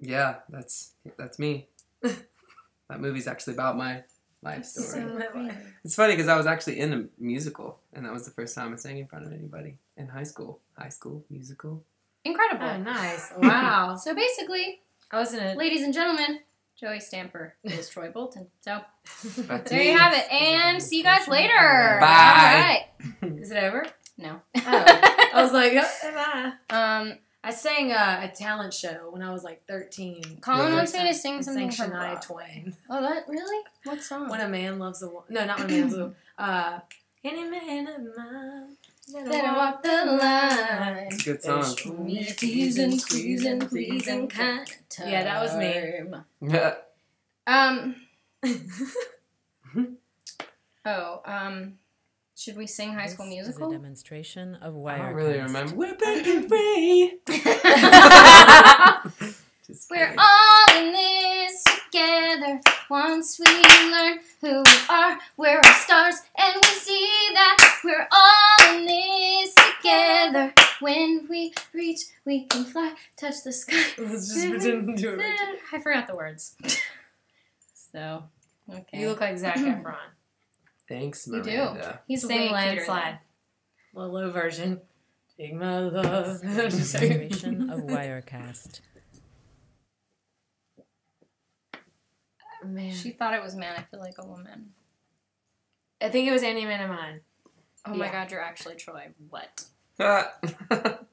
yeah, that's that's me. (laughs) that movie's actually about my life story. So crazy. It's funny because I was actually in a musical, and that was the first time I sang in front of anybody in high school. High school musical. Incredible. oh, nice. (laughs) Wow. So basically, I was in a. ladies and gentlemen, Joey Stamper is Troy Bolton. So (laughs) That's there me. you have it, and see you guys later. Bye. All right. Is it over? No. Oh. I was like, oh, bye. um, I sang uh, a talent show when I was like 13. Colin Really? wants me to I sing sang something from Shania Broadway. Twain. Oh, that really? What song? When a man loves a woman. No, not when a man loves a woman. (clears throat) Uh, any man of mine. Better walk the line. It's a good song. Squeezing, squeezing, pleasing kind of. Yeah, that was me. Yeah. Um. (laughs) (laughs) Oh, um. Should we sing High School This is a Musical? demonstration of I Wirecast. don't really remember. We're breaking free. (laughs) Just We're all in this together. Once we learn who we are, we're our stars, and we see that we're all in this together. When we reach, we can fly, touch the sky. (laughs) Let's just pretend to do it. (laughs) I forgot the words. So, okay. You look like Zac (clears throat) Efron. Thanks, You do. Miranda. He's Sing way cuter landslide. The low version. Take my love. Just of (laughs) Wirecast. Oh, man. She thought it was man. I feel like a woman. I think it was Andy Man of Mine. Oh my god, you're actually Troy. What? (laughs)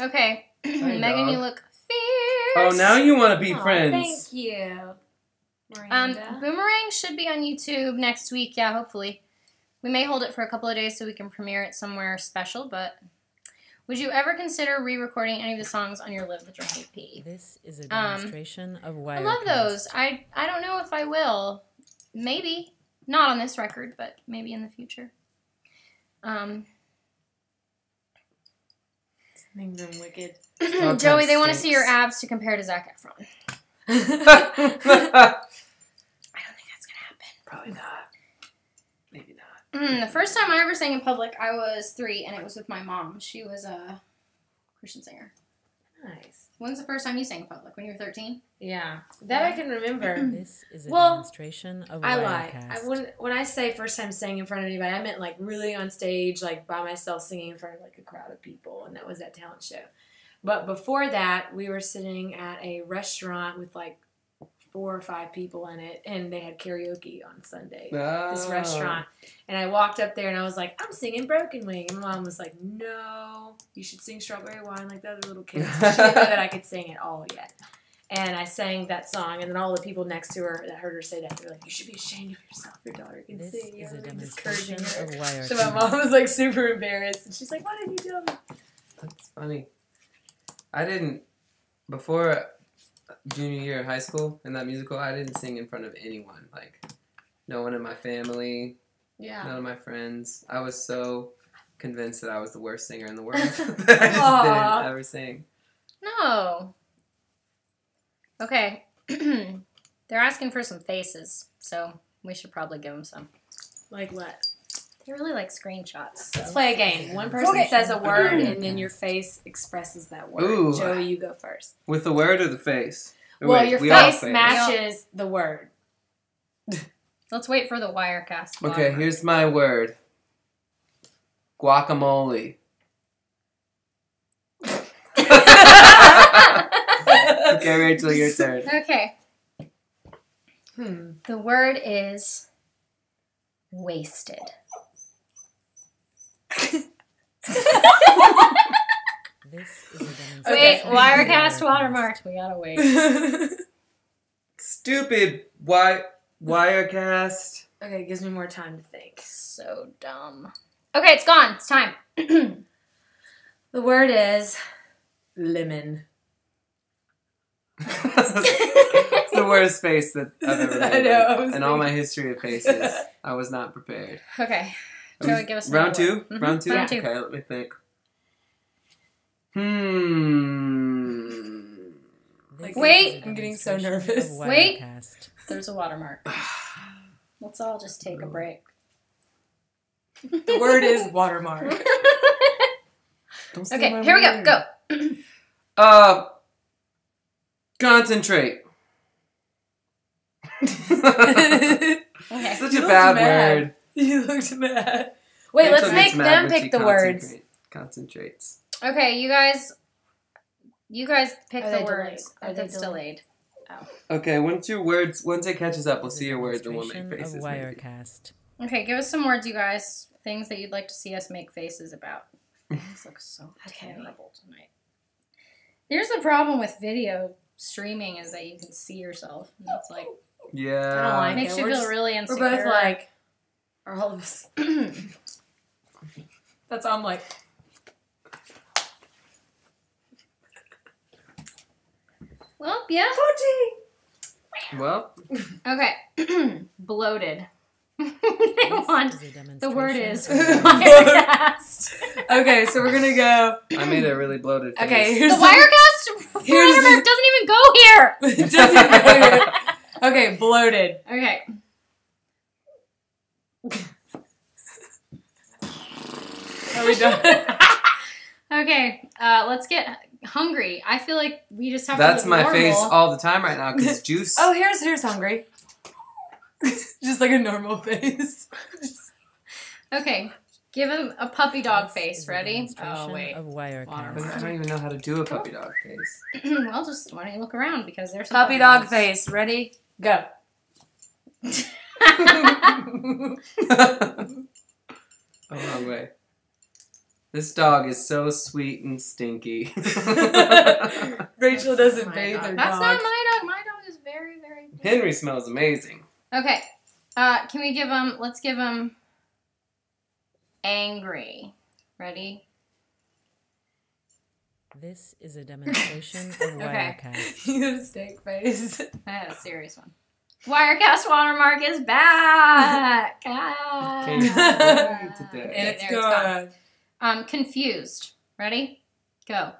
Okay, Megan, dog. you look fierce. oh, now you want to be Aw, friends. Thank you. Um, Boomerang should be on YouTube next week. Yeah, hopefully. We may hold it for a couple of days so we can premiere it somewhere special. But would you ever consider re-recording any of the songs on your Live the Dream EP? This is a Um, demonstration of Wirecast. I love those. I I don't know if I will. Maybe not on this record, but maybe in the future. Um, Things are wicked. (clears throat) Joey, they want to see your abs to compare to Zac Efron. (laughs) (laughs) (laughs) Probably I don't think that's gonna not. Maybe not. Mm, the first time I ever sang in public, I was three, and it was with my mom. She was a Christian singer. nice. When's the first time you sang in public? When you were 13? Yeah. That I can remember. (clears throat) This is a Well, demonstration of I lie. Wirecast. I, when when I say first time singing in front of anybody, I meant like really on stage, like by myself singing in front of like a crowd of people, and that was that talent show. But before that, we were sitting at a restaurant with like four or five people in it, and they had karaoke on Sunday. This Oh. restaurant, and I walked up there and I was like, "I'm singing Broken Wing," and my mom was like, "No, you should sing Strawberry Wine like the other little kids." she didn't know that I could sing at all yet. And I sang that song, and then all the people next to her that heard her say that, they were like, "You should be ashamed of yourself. Your daughter can This sing." You is know, a like, discouraging demonstration her. of Wirecast. So my mom was like super embarrassed, and she's like, "Why didn't you tell me?" That's funny. I didn't before junior year of high school in that musical. I didn't sing in front of anyone. Like no one in my family, Yeah. none of my friends. I was so convinced that I was the worst singer in the world (laughs) that I just (laughs) Aw. didn't ever sing. No. Okay. (clears throat) They're asking for some faces, so we should probably give them some. Like what? They really like screenshots. So. Let's play a game. One person Okay. says a word, (clears throat) and then your face expresses that word. Ooh. Joey, you go first. With the word or the face? Or Well, wait, your we face fail. matches the word. (laughs) Let's wait for the Wirecast. Okay, here's my word. Guacamole. (laughs) okay, Rachel, your turn. Okay. Hmm. The word is wasted. This is a. Wait, of Wirecast Wirecast. watermarked. We gotta wait. (laughs) Stupid. Why? Wirecast. okay, it gives me more time to think. So dumb. Okay, it's gone. It's time. (clears throat) The word is lemon. (laughs) it's the worst face that I've ever (laughs) I know, I was In all my history of faces, I was not prepared. Okay. Joey, give us round two. word. Mhm, Round two. round two. Okay, let me think. Hmm. This Wait. is a I'm getting so nervous. Wait. Wirecast. There's a watermark. (sighs) Let's all just take a break. The word is watermark. (laughs) Don't okay, my here we go. Go. Uh, concentrate. (laughs) Okay. (laughs) Such a bad mad. word. (laughs) you looked mad. Wait, Rachel let's make mad them pick the words. concentrate- Concentrates. Okay, you guys. You guys pick Are the they words. delayed? Are think they it's delayed. Oh. Okay, once your words, once it catches up, we'll see your words and we'll make faces. Of maybe. Wirecast. Okay, give us some words, you guys. Things that you'd like to see us make faces about. (laughs) This looks so terrible tonight. Here's the problem with video streaming is that you can see yourself. And it's like Yeah. I don't it like makes you We're feel just- really insecure. We're both like, are all of us. (clears throat) That's all I'm like. well, yeah. Well, Okay, (clears throat) bloated. (laughs) they want want. Is The word is (laughs) Wirecast. okay, so we're gonna go. I made a really bloated face. Okay, The here's Wirecast (laughs) Here's the- watermark doesn't even go here. Doesn't go here. okay, bloated. Okay. Are we done? (laughs) Okay, uh, let's get hungry. I feel like we just have That's to That's my look face all the time right now because (laughs) juice. oh, here's here's hungry. (laughs) Just like a normal face. Okay, give him a puppy dog This face. Ready? Oh wait. Of Wirecast. I don't even know how to do a puppy dog face. (clears throat) well, just why don't you look around because there's Puppy dog face. Ready? Go. Oh, wrong way. This dog is so sweet and stinky. (laughs) Rachel doesn't My bathe dog. her That's dog. not my dog. My dog is very, very. Good. Henry smells amazing. Okay. Uh, can we give him? Let's give him. Angry. Ready? This is a demonstration of (laughs) Okay. Wirecast. (laughs) you got a steak face. I had a serious one. Wirecast watermark is back. (laughs) Came Ah. today. and it's There, it's gone. good. Um, confused. Ready? Go.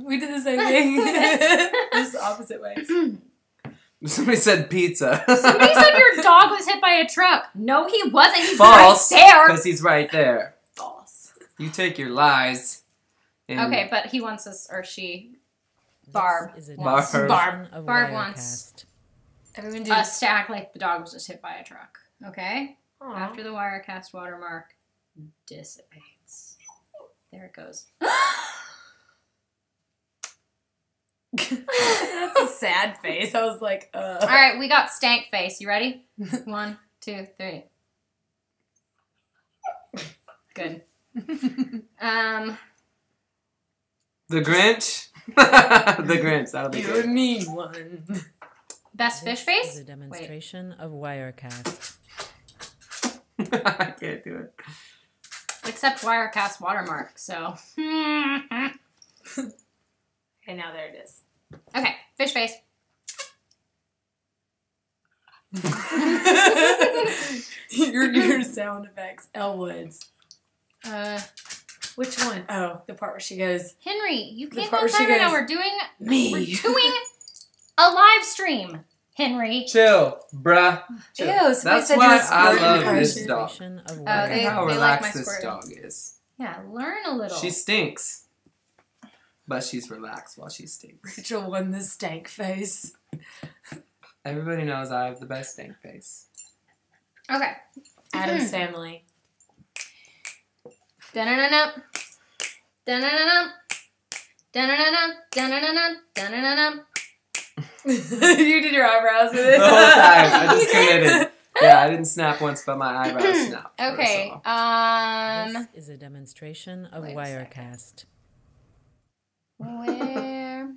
We did the same thing. (laughs) Just opposite ways. (clears throat) Somebody said pizza. Somebody said your (laughs) dog was hit by a truck. No, he wasn't. He's False. right there. Because he's right there. False. You take your lies. and- Okay, but he wants us, or she, Barb is a wants- demonstration of Barb Wirecast. wants- Everyone do. a stack like the dog was just hit by a truck. Okay? Aw. After the Wirecast watermark dissipates. There it goes. (gasps) That's a sad face. I was like, uh. All right, we got stank face. You ready? (laughs) One, two, three. Good. (laughs) Um, The Grinch? The Grinch. That'll be You good. and me one. best fish This face? is a demonstration of Wirecast. (laughs) I can't do it. Except Wirecast watermark, so. (laughs) okay, And now there it is. Okay, fish face. (laughs) your, your sound effects. Elwoods. Uh, Which one? Oh, the part where she goes, Henry, you can't part go where she outside right now. We're doing Me. we're doing a live stream. Henry. Chill, bruh. Chill. Ew, somebody That's said why I love this dog. Of Oh, they- at Wirecast. how like relaxed my this dog is. Yeah, learn a little. She stinks. But she's relaxed while she stinks. Rachel won the stank face. Everybody knows I have the best stank face. okay. Addams Family. (laughs) You did your eyebrows with (laughs) it. The whole time, I just (laughs) committed. Yeah, I didn't snap once, but my eyebrows (clears throat) snapped. Okay. Um. This is a demonstration of Wirecast. Where?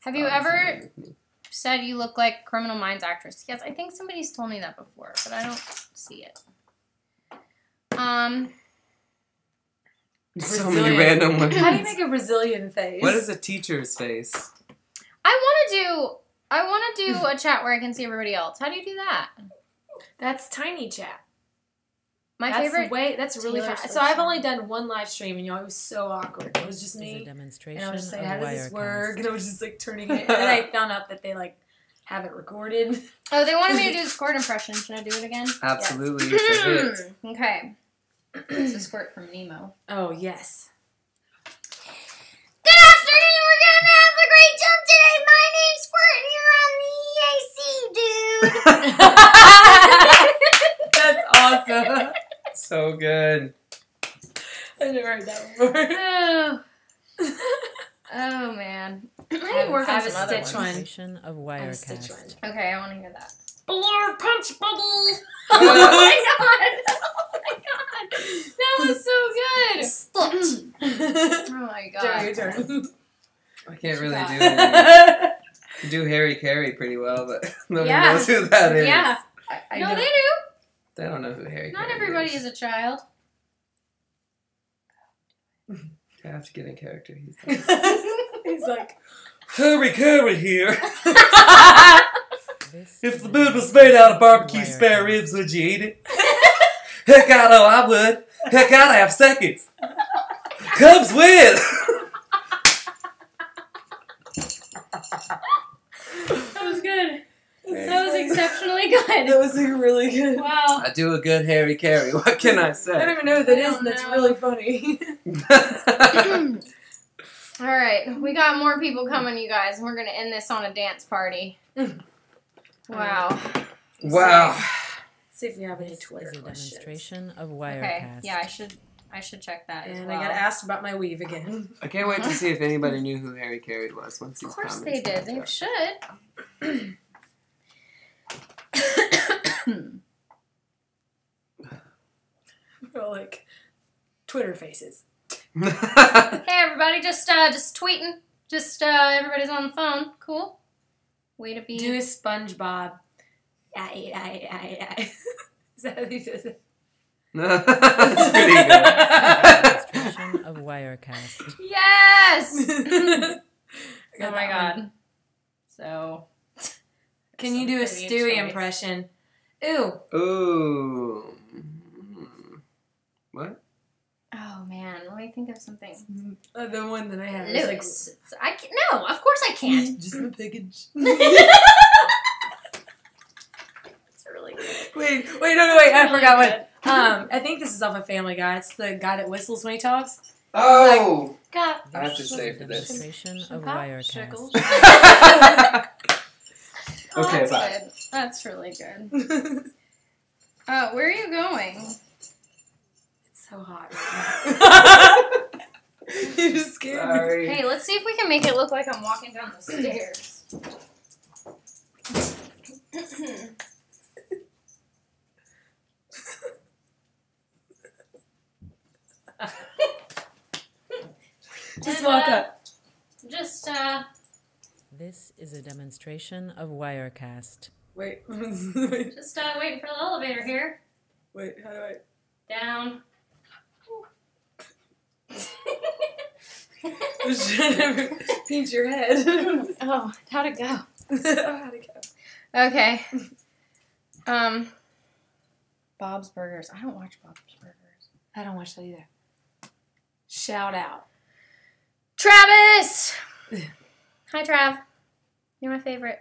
Have you ever agree with me. said you look like Criminal Minds actress? Yes, I think somebody's told me that before, but I don't see it. Um. So many random ones. How do you make a Brazilian face? What is a teacher's face? I want to do. I want to do a chat where I can see everybody else. How do you do that? That's tiny chat. My that's favorite. way. That's really Taylor fast. So I've only done one live stream, and y'all it was so awkward. It was just me. is a demonstration and I was just like, "How does this work?" Wirecast. And I was just like turning it, and then I (laughs) found out that they like have it recorded. Oh, they wanted me to do (laughs) the squirt impression. Should I do it again? Absolutely, it's a hit. (clears throat) okay. It's a squirt from Nemo. Oh yes. Good afternoon. We're gonna have a great jump today. My name's Squirt, and you're on the EAC, dude. (laughs) (laughs) That's awesome. So good. I never heard that before. oh. (laughs) oh man. I need to work I on have a some other stitch ones. one. Demonstration I have a stitch one. Okay, I want to hear that. Blur punch buddy. (laughs) oh my god! (laughs) Oh my god! That was so good. Oh my (laughs) god. Joe, your turn. I can't really do it. I do Harry Caray pretty well, but nobody Yeah. knows who that is. Yeah. I no, don't- they do. They don't know who Harry Not Caray everybody is. is a child. I have to get in character. He's like, He's like, Harry Caray here. This If the a mood was made out of barbecue Wirecast. spare ribs, would you eat it? (laughs) Heck, I know I would. Heck, I'd have seconds. Comes with. That was good. That was exceptionally good. (laughs) That was like, really good. Wow. I do a good Harry Caray. (laughs) What can I say? I don't even know what that I is, don't and that's know. really funny. All right, we got more people coming, you guys. We're gonna end this on a dance party. Wow. wow. Let's see if we have any This Twitter is a questions. demonstration of Okay. Wirecast. Yeah, I should. I should check that as And well. I got asked about my weave again. I can't wait to see if anybody (laughs) knew who Harry Caray was once he was. Of course they did. They come should. (coughs) Or like Twitter faces. (laughs) Hey everybody, just uh just tweeting. Just uh everybody's on the phone. Cool. Way to be Do a SpongeBob. I, I, I, I. (laughs) Is that how he does it? (laughs) That's pretty good. Demonstration of Wirecast. Yes! (laughs) oh my god. So Can you do a Stewie choice. impression? Ooh. Ooh. Mm. What? Oh man, let me think of something. Uh, the one that I have is like I can't, no, of course I can't. (laughs) just the package. It's (laughs) (laughs) really good. wait, wait, no, no, wait, I Really forgot good. what. Um, I think this is off a Family Guy. It's the guy that whistles when he talks. Oh! God. I have to This say for this. demonstration of Shekels. Wirecast. Oh, Okay, that's bye. good. That's really good. Uh, where are you going? It's so hot right now. (laughs) you just scared me. Hey, let's see if we can make it look like I'm walking down the stairs. Just And, walk uh, up. Just uh This is a demonstration of Wirecast. Wait, (laughs) wait, just uh waiting for the elevator here. wait, how do I? Down. (laughs) Just trying to pinch your head. (laughs) oh, how'd it go? (laughs) How'd it go? Okay. Um Bob's Burgers. I don't watch Bob's Burgers. I don't watch that either. Shout out. Travis! Hi Trav. You're my favorite.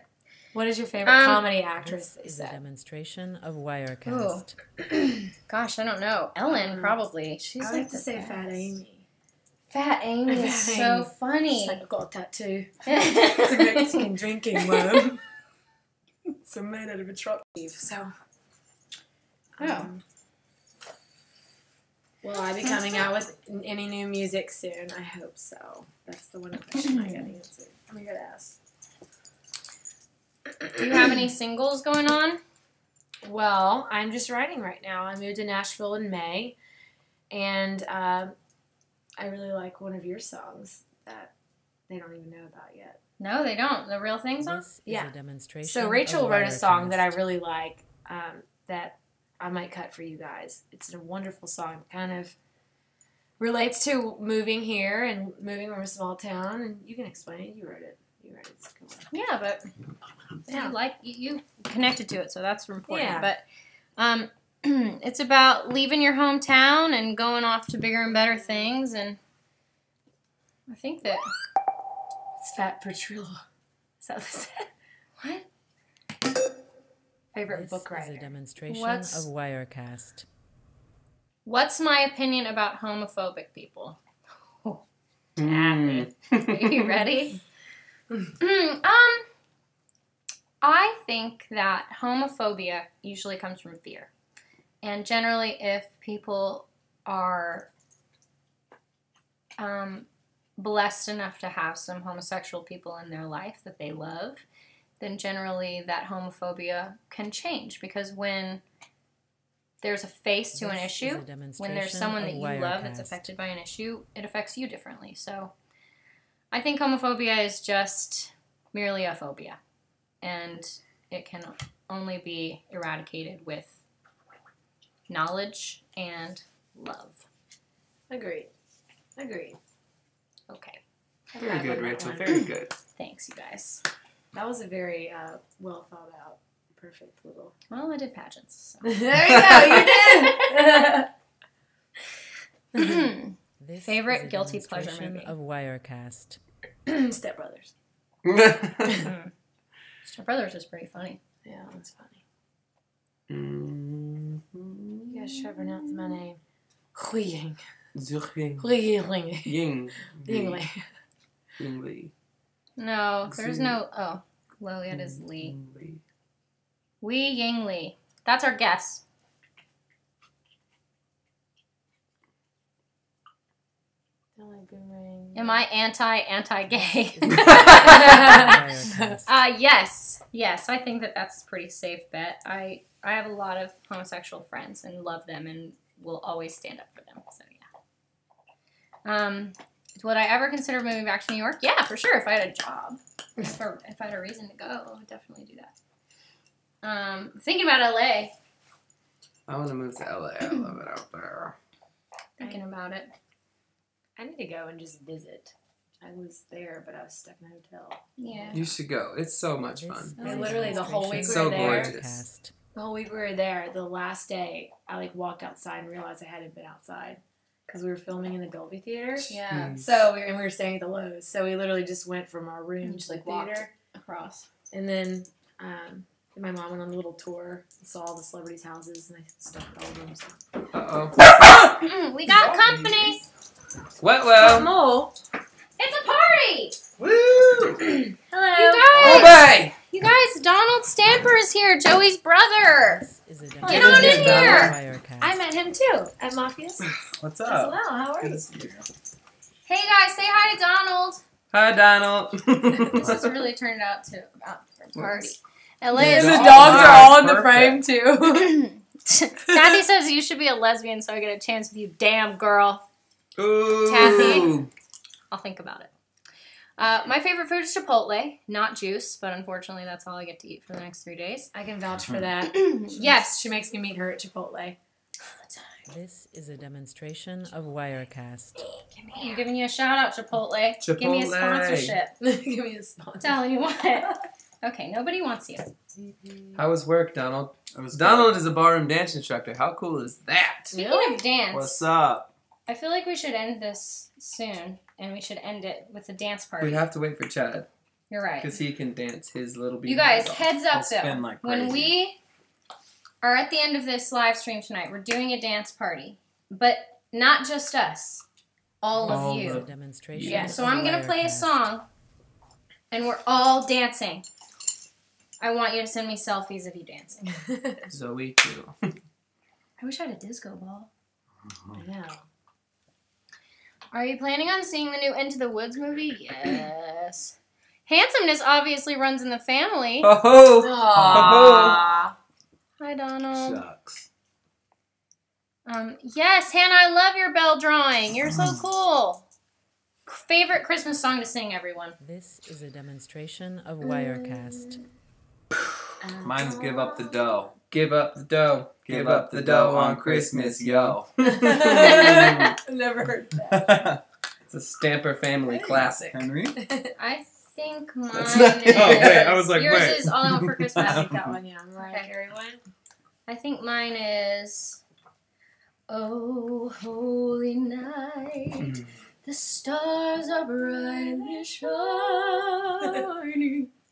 What is your favorite Um, comedy actress? This They is a said. demonstration of Wirecast. (clears throat) Gosh, I don't know. Ellen, Um, probably. She's I like like to the say best. Fat Amy. Fat Amy is so funny. She's like, I got a tattoo. (laughs) It's a Mexican drinking one. it's made out of a truck. So. Oh. um, will I be coming out with any new music soon? I hope so. That's the one question I gotta answer. I'm gonna ask. (clears throat) Do you have any singles going on? Well, I'm just writing right now. I moved to Nashville in May, and um, I really like one of your songs that they don't even know about yet. No, they don't. The real thing song? Yeah. a demonstration So of Rachel wrote a song that I really like um, that I might cut for you guys. It's a wonderful song. Kind of relates to moving here and moving from a small town. And you can explain it. You wrote it. You wrote it. Cool. Yeah, but Yeah. you like you, you connected to it, so that's important. Yeah. But um, (clears throat) it's about leaving your hometown and going off to bigger and better things, and I think that It's Fat Petrillo. Is that what it said? (laughs) what Favorite This book is a demonstration What's- of Wirecast. what's my opinion about homophobic people? (laughs) Mm. Are you ready? (laughs) (clears throat) um, I think that homophobia usually comes from fear. And generally, if people are um, blessed enough to have some homosexual people in their life that they love, then generally that homophobia can change because when there's a face to an This is issue, when there's someone that you love that's affected by an issue, it affects you differently. So I think homophobia is just merely a phobia. And it can only be eradicated with knowledge and love. Agreed. Agreed. Okay. Very good, on Rachel. one. Very good. (clears throat) Thanks, you guys. That was a very uh, well thought out, perfect little. Well, I did pageants. (laughs) there you go. You did. This (clears throat) Favorite is a guilty pleasure movie? Of Wirecast. (clears throat) Step Brothers. Step Brothers is pretty funny. Yeah, that's funny. Mm-hmm. You guys try to pronounce my name. Huiying. Zuching. Huiying. Ying. Yingling. Ying Li. No, there's no. Oh, Liliet is Lee. Ying Li. Wee Ying Lee. That's our guess. Am I anti anti gay? Wirecast. uh, yes, yes. I think that that's a pretty safe bet. I I have a lot of homosexual friends and love them and will always stand up for them. So yeah. Um, would I ever consider moving back to New York? Yeah, for sure. If I had a job, if I, if I had a reason to go, I would definitely do that. Um, thinking about LA. I want to move to LA. I love it out there. Thinking about it. I need to go and just visit. I was there, but I was stuck in a hotel. Yeah. You should go. It's so much fun. is And literally the whole week demonstration we of were there- gorgeous. Wirecast. The whole week we were there, the last day, I like walked outside and realized I hadn't been outside because we were filming in the Dolby Theater. Yeah. Jeez. So we were, and we were staying at the Loews. So we literally just went from our room And to just, the like, walked. theater, Across. and then um, my mom went on a little tour, and saw all the celebrities' houses, and I stalked all of them. So. Uh Mm, we got company. oh. Well, well. Mole. It's a party. Woo! You (clears throat) Hello. Oh, guys. Babe. You guys, Donald Stamper is here, Joey's brother. This is a Get on in here. I met him too at Mafias What's as up? well. How are Good you? to see you. Hey guys, say hi to Donald. Hi, Donald. (laughs) This has really turned out to about a party. LA Yeah, is the the dogs are all in the frame too. (laughs) (laughs) Kathy says you should be a lesbian so I get a chance with you. Damn girl. Ooh. Taffy. I'll think about it. Uh, my favorite food is Chipotle, not juice, but unfortunately that's all I get to eat for the next three days. I can vouch for that. (clears throat) yes. she makes me meet her at Chipotle. This is a demonstration of Wirecast. I'm giving you a shout out, Chipotle. Chipotle. Give me a sponsorship. (laughs) Give me a sponsor. telling you what. Okay, nobody wants you. How was work, Donald? It was Donald is a barroom dance instructor. How cool is that? Speaking Really? of dance, What's up? I feel like we should end this soon, and we should end it with a dance party. We have to wait for Chad You're right. because he can dance his little. You guys, off. heads I'll up though. like when we are at the end of this live stream tonight, we're doing a dance party, but not just us, all of All This is a you. the- demonstration Yeah. So I'm gonna play a song, and we're all dancing. I want you to send me selfies of you dancing. (laughs) Zoe too. I wish I had a disco ball. I know. Are you planning on seeing the new Into the Woods movie? (clears throat) Yes. Handsomeness obviously runs in the family. Oh ho! Aww. Hi, Donald. Shucks. Um, yes, Hannah, I love your bell drawing. You're so cool. Favorite Christmas song to sing, everyone. This is a demonstration of Wirecast. Mine's give up the dough. Give up the dough. Give up the dough on Christmas, yo. (laughs) (laughs) Never heard that. (laughs) It's a Stamper family classic. Henry? I think mine That's not- is. oh, wait, I was like, yours wait. is All I Want for Christmas. I think that one, yeah. Mariah Okay. Carey one. I think mine is. Oh, holy night, hmm. the stars are brightly shining.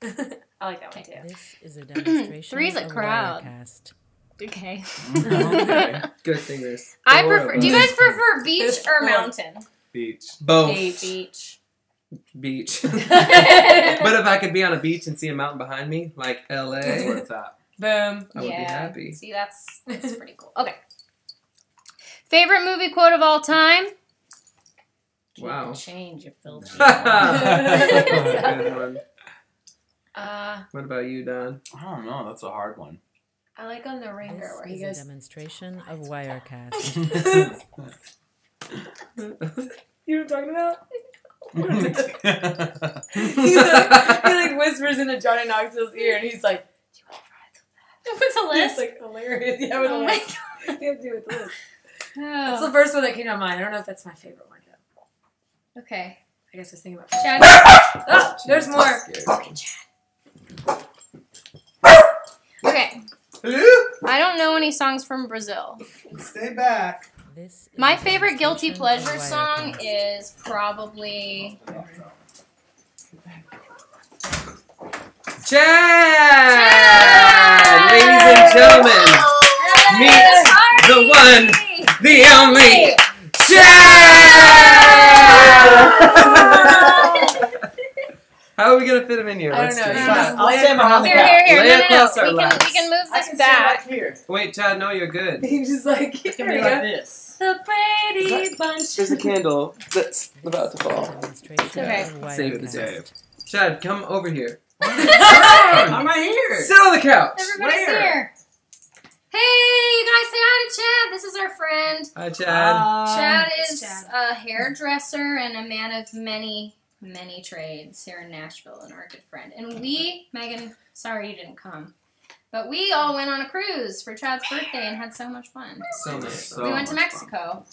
I like that one too. This (clears throat) is a demonstration Three's a crowd. Wirecast. Okay. okay. (laughs) Good thing there's. I prefer. Do you guys prefer beach or mountain? Beach. Both. Beach. Beach. (laughs) (laughs) but if I could be on a beach and see a mountain behind me, like That's LA, where it's at. Boom. I would be happy. See, that's that's pretty cool. Okay. Favorite movie quote of all time? Wow. Change your filthy. Good one. Uh, What about you, Don? I don't know. That's a hard one. I like on the ringer This where he is a demonstration of Wirecast. (laughs) You know what I'm talking about? That's he, like, he like whispers into Johnny Knoxville's ear, and he's like, "You want (laughs) With a "It's list. like hilarious." Yeah, with Oh a my list. You have to do it with the list. Oh. That's Oh. the first one that came to mind. I don't know if that's my favorite one though. Okay. I guess I was thinking about. Chad. Oh, there's more. Scared me. Okay, I don't know any songs from Brazil. Stay back. This My favorite guilty pleasure song is probably Chad! Ladies and gentlemen, meet the one, the only Chad! (laughs) How are we gonna fit him in here? I don't Let's know, do it's it. fine. I'll stand behind the Here, couch. here, here. Lay No, no, across no. our We can, laps. we can move I this can back. stand right here. Wait, Chad, no, you're good. (laughs) He's just like, It can here be like this. The Brady Bunch. There's a candle that's about to fall. Demonstration okay. Save it, Wirecast. save. Chad, come over here. (laughs) I'm right here. Sit on the couch. Everybody's Where? here. Hey, you guys say hi to Chad. This is our friend. Hi, Chad. Uh, Chad it's is Chad. a hairdresser and a man of many, many trades here in Nashville and our good friend. And we, Megan, sorry you didn't come, but we all went on a cruise for Chad's birthday and had so much fun. So nice. So we went to much Mexico.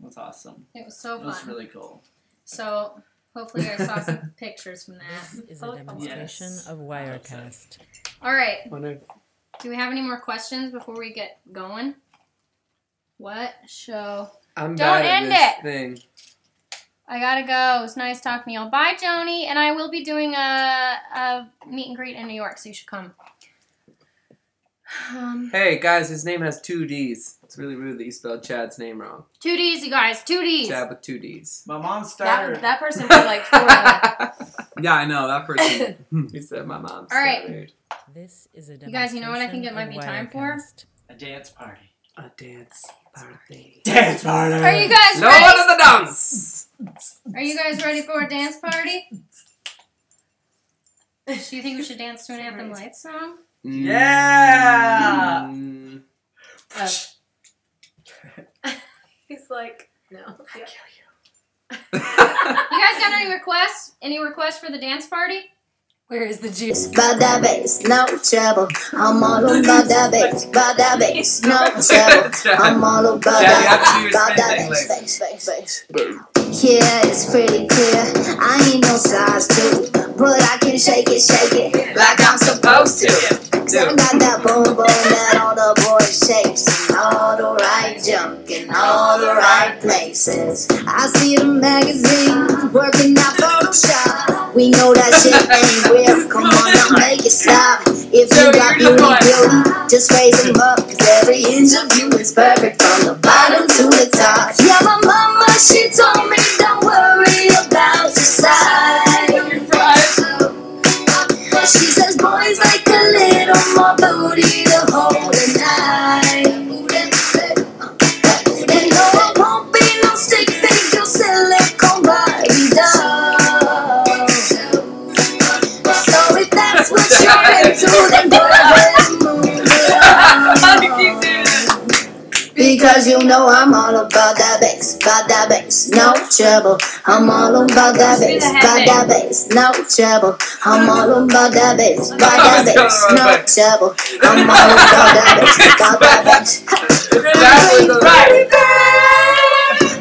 That's awesome. It was so That was fun. really cool. So hopefully I saw some (laughs) pictures from that. This is a demonstration Yes. of Wirecast. All right. Do we have any more questions before we get going? What show? I'm Don't bad at end this it. thing. I gotta go. It was nice talking to y'all. Bye, Joni. And I will be doing a, a meet and greet in New York, so you should come. (sighs) Um, Hey guys, his name has two D's. It's really rude that you spelled Chad's name wrong. two D's, you guys. Two D's. Chad with two D's. My mom started. That, that person put like four. (laughs) Yeah, I know that person. (laughs) (laughs) he said my mom's All right. weird. This is a You guys, you know what I think it might be time for? A dance party. A dance party. Dance party. Are you guys No ready? one of the dance. Are you guys ready for a dance party? Do you think we should dance to an Anthem Lights song? Yeah. Mm, Oh. (laughs) He's like, no. (laughs) You guys got any requests? Any requests for the dance party? Where is the juice? By that bass, no trouble. I'm all about that bass. By that bass, no trouble. I'm all about Chad, you have to that, do your that bass, bass, bass, bass. Yeah, it's pretty clear. I ain't no size two, but I can shake it, shake it like I'm supposed to. Cause I got that boom boom that all the boys shakes and all the right junk in all the right places. I see the magazine working out Photoshop. We know that shit ain't real. You got beauty, beauty, just raise them up. Cause every inch of you is perfect from the bottom to the top. Yeah, my mama, she told me Because you know I'm all about that bass, about that bass, no trouble. I'm all about that bass, about that bass, no trouble. I'm all about that bass, (laughs) about that bass, no trouble. I'm all about that bass, (laughs) about that bass. That was the right.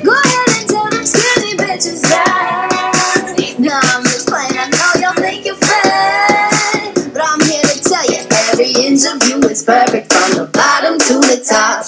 Go ahead and tell them skinny bitches that. No, I'm just playing. I know y'all think you're fat, but I'm here to tell you every inch of you is perfect from the bottom to the top.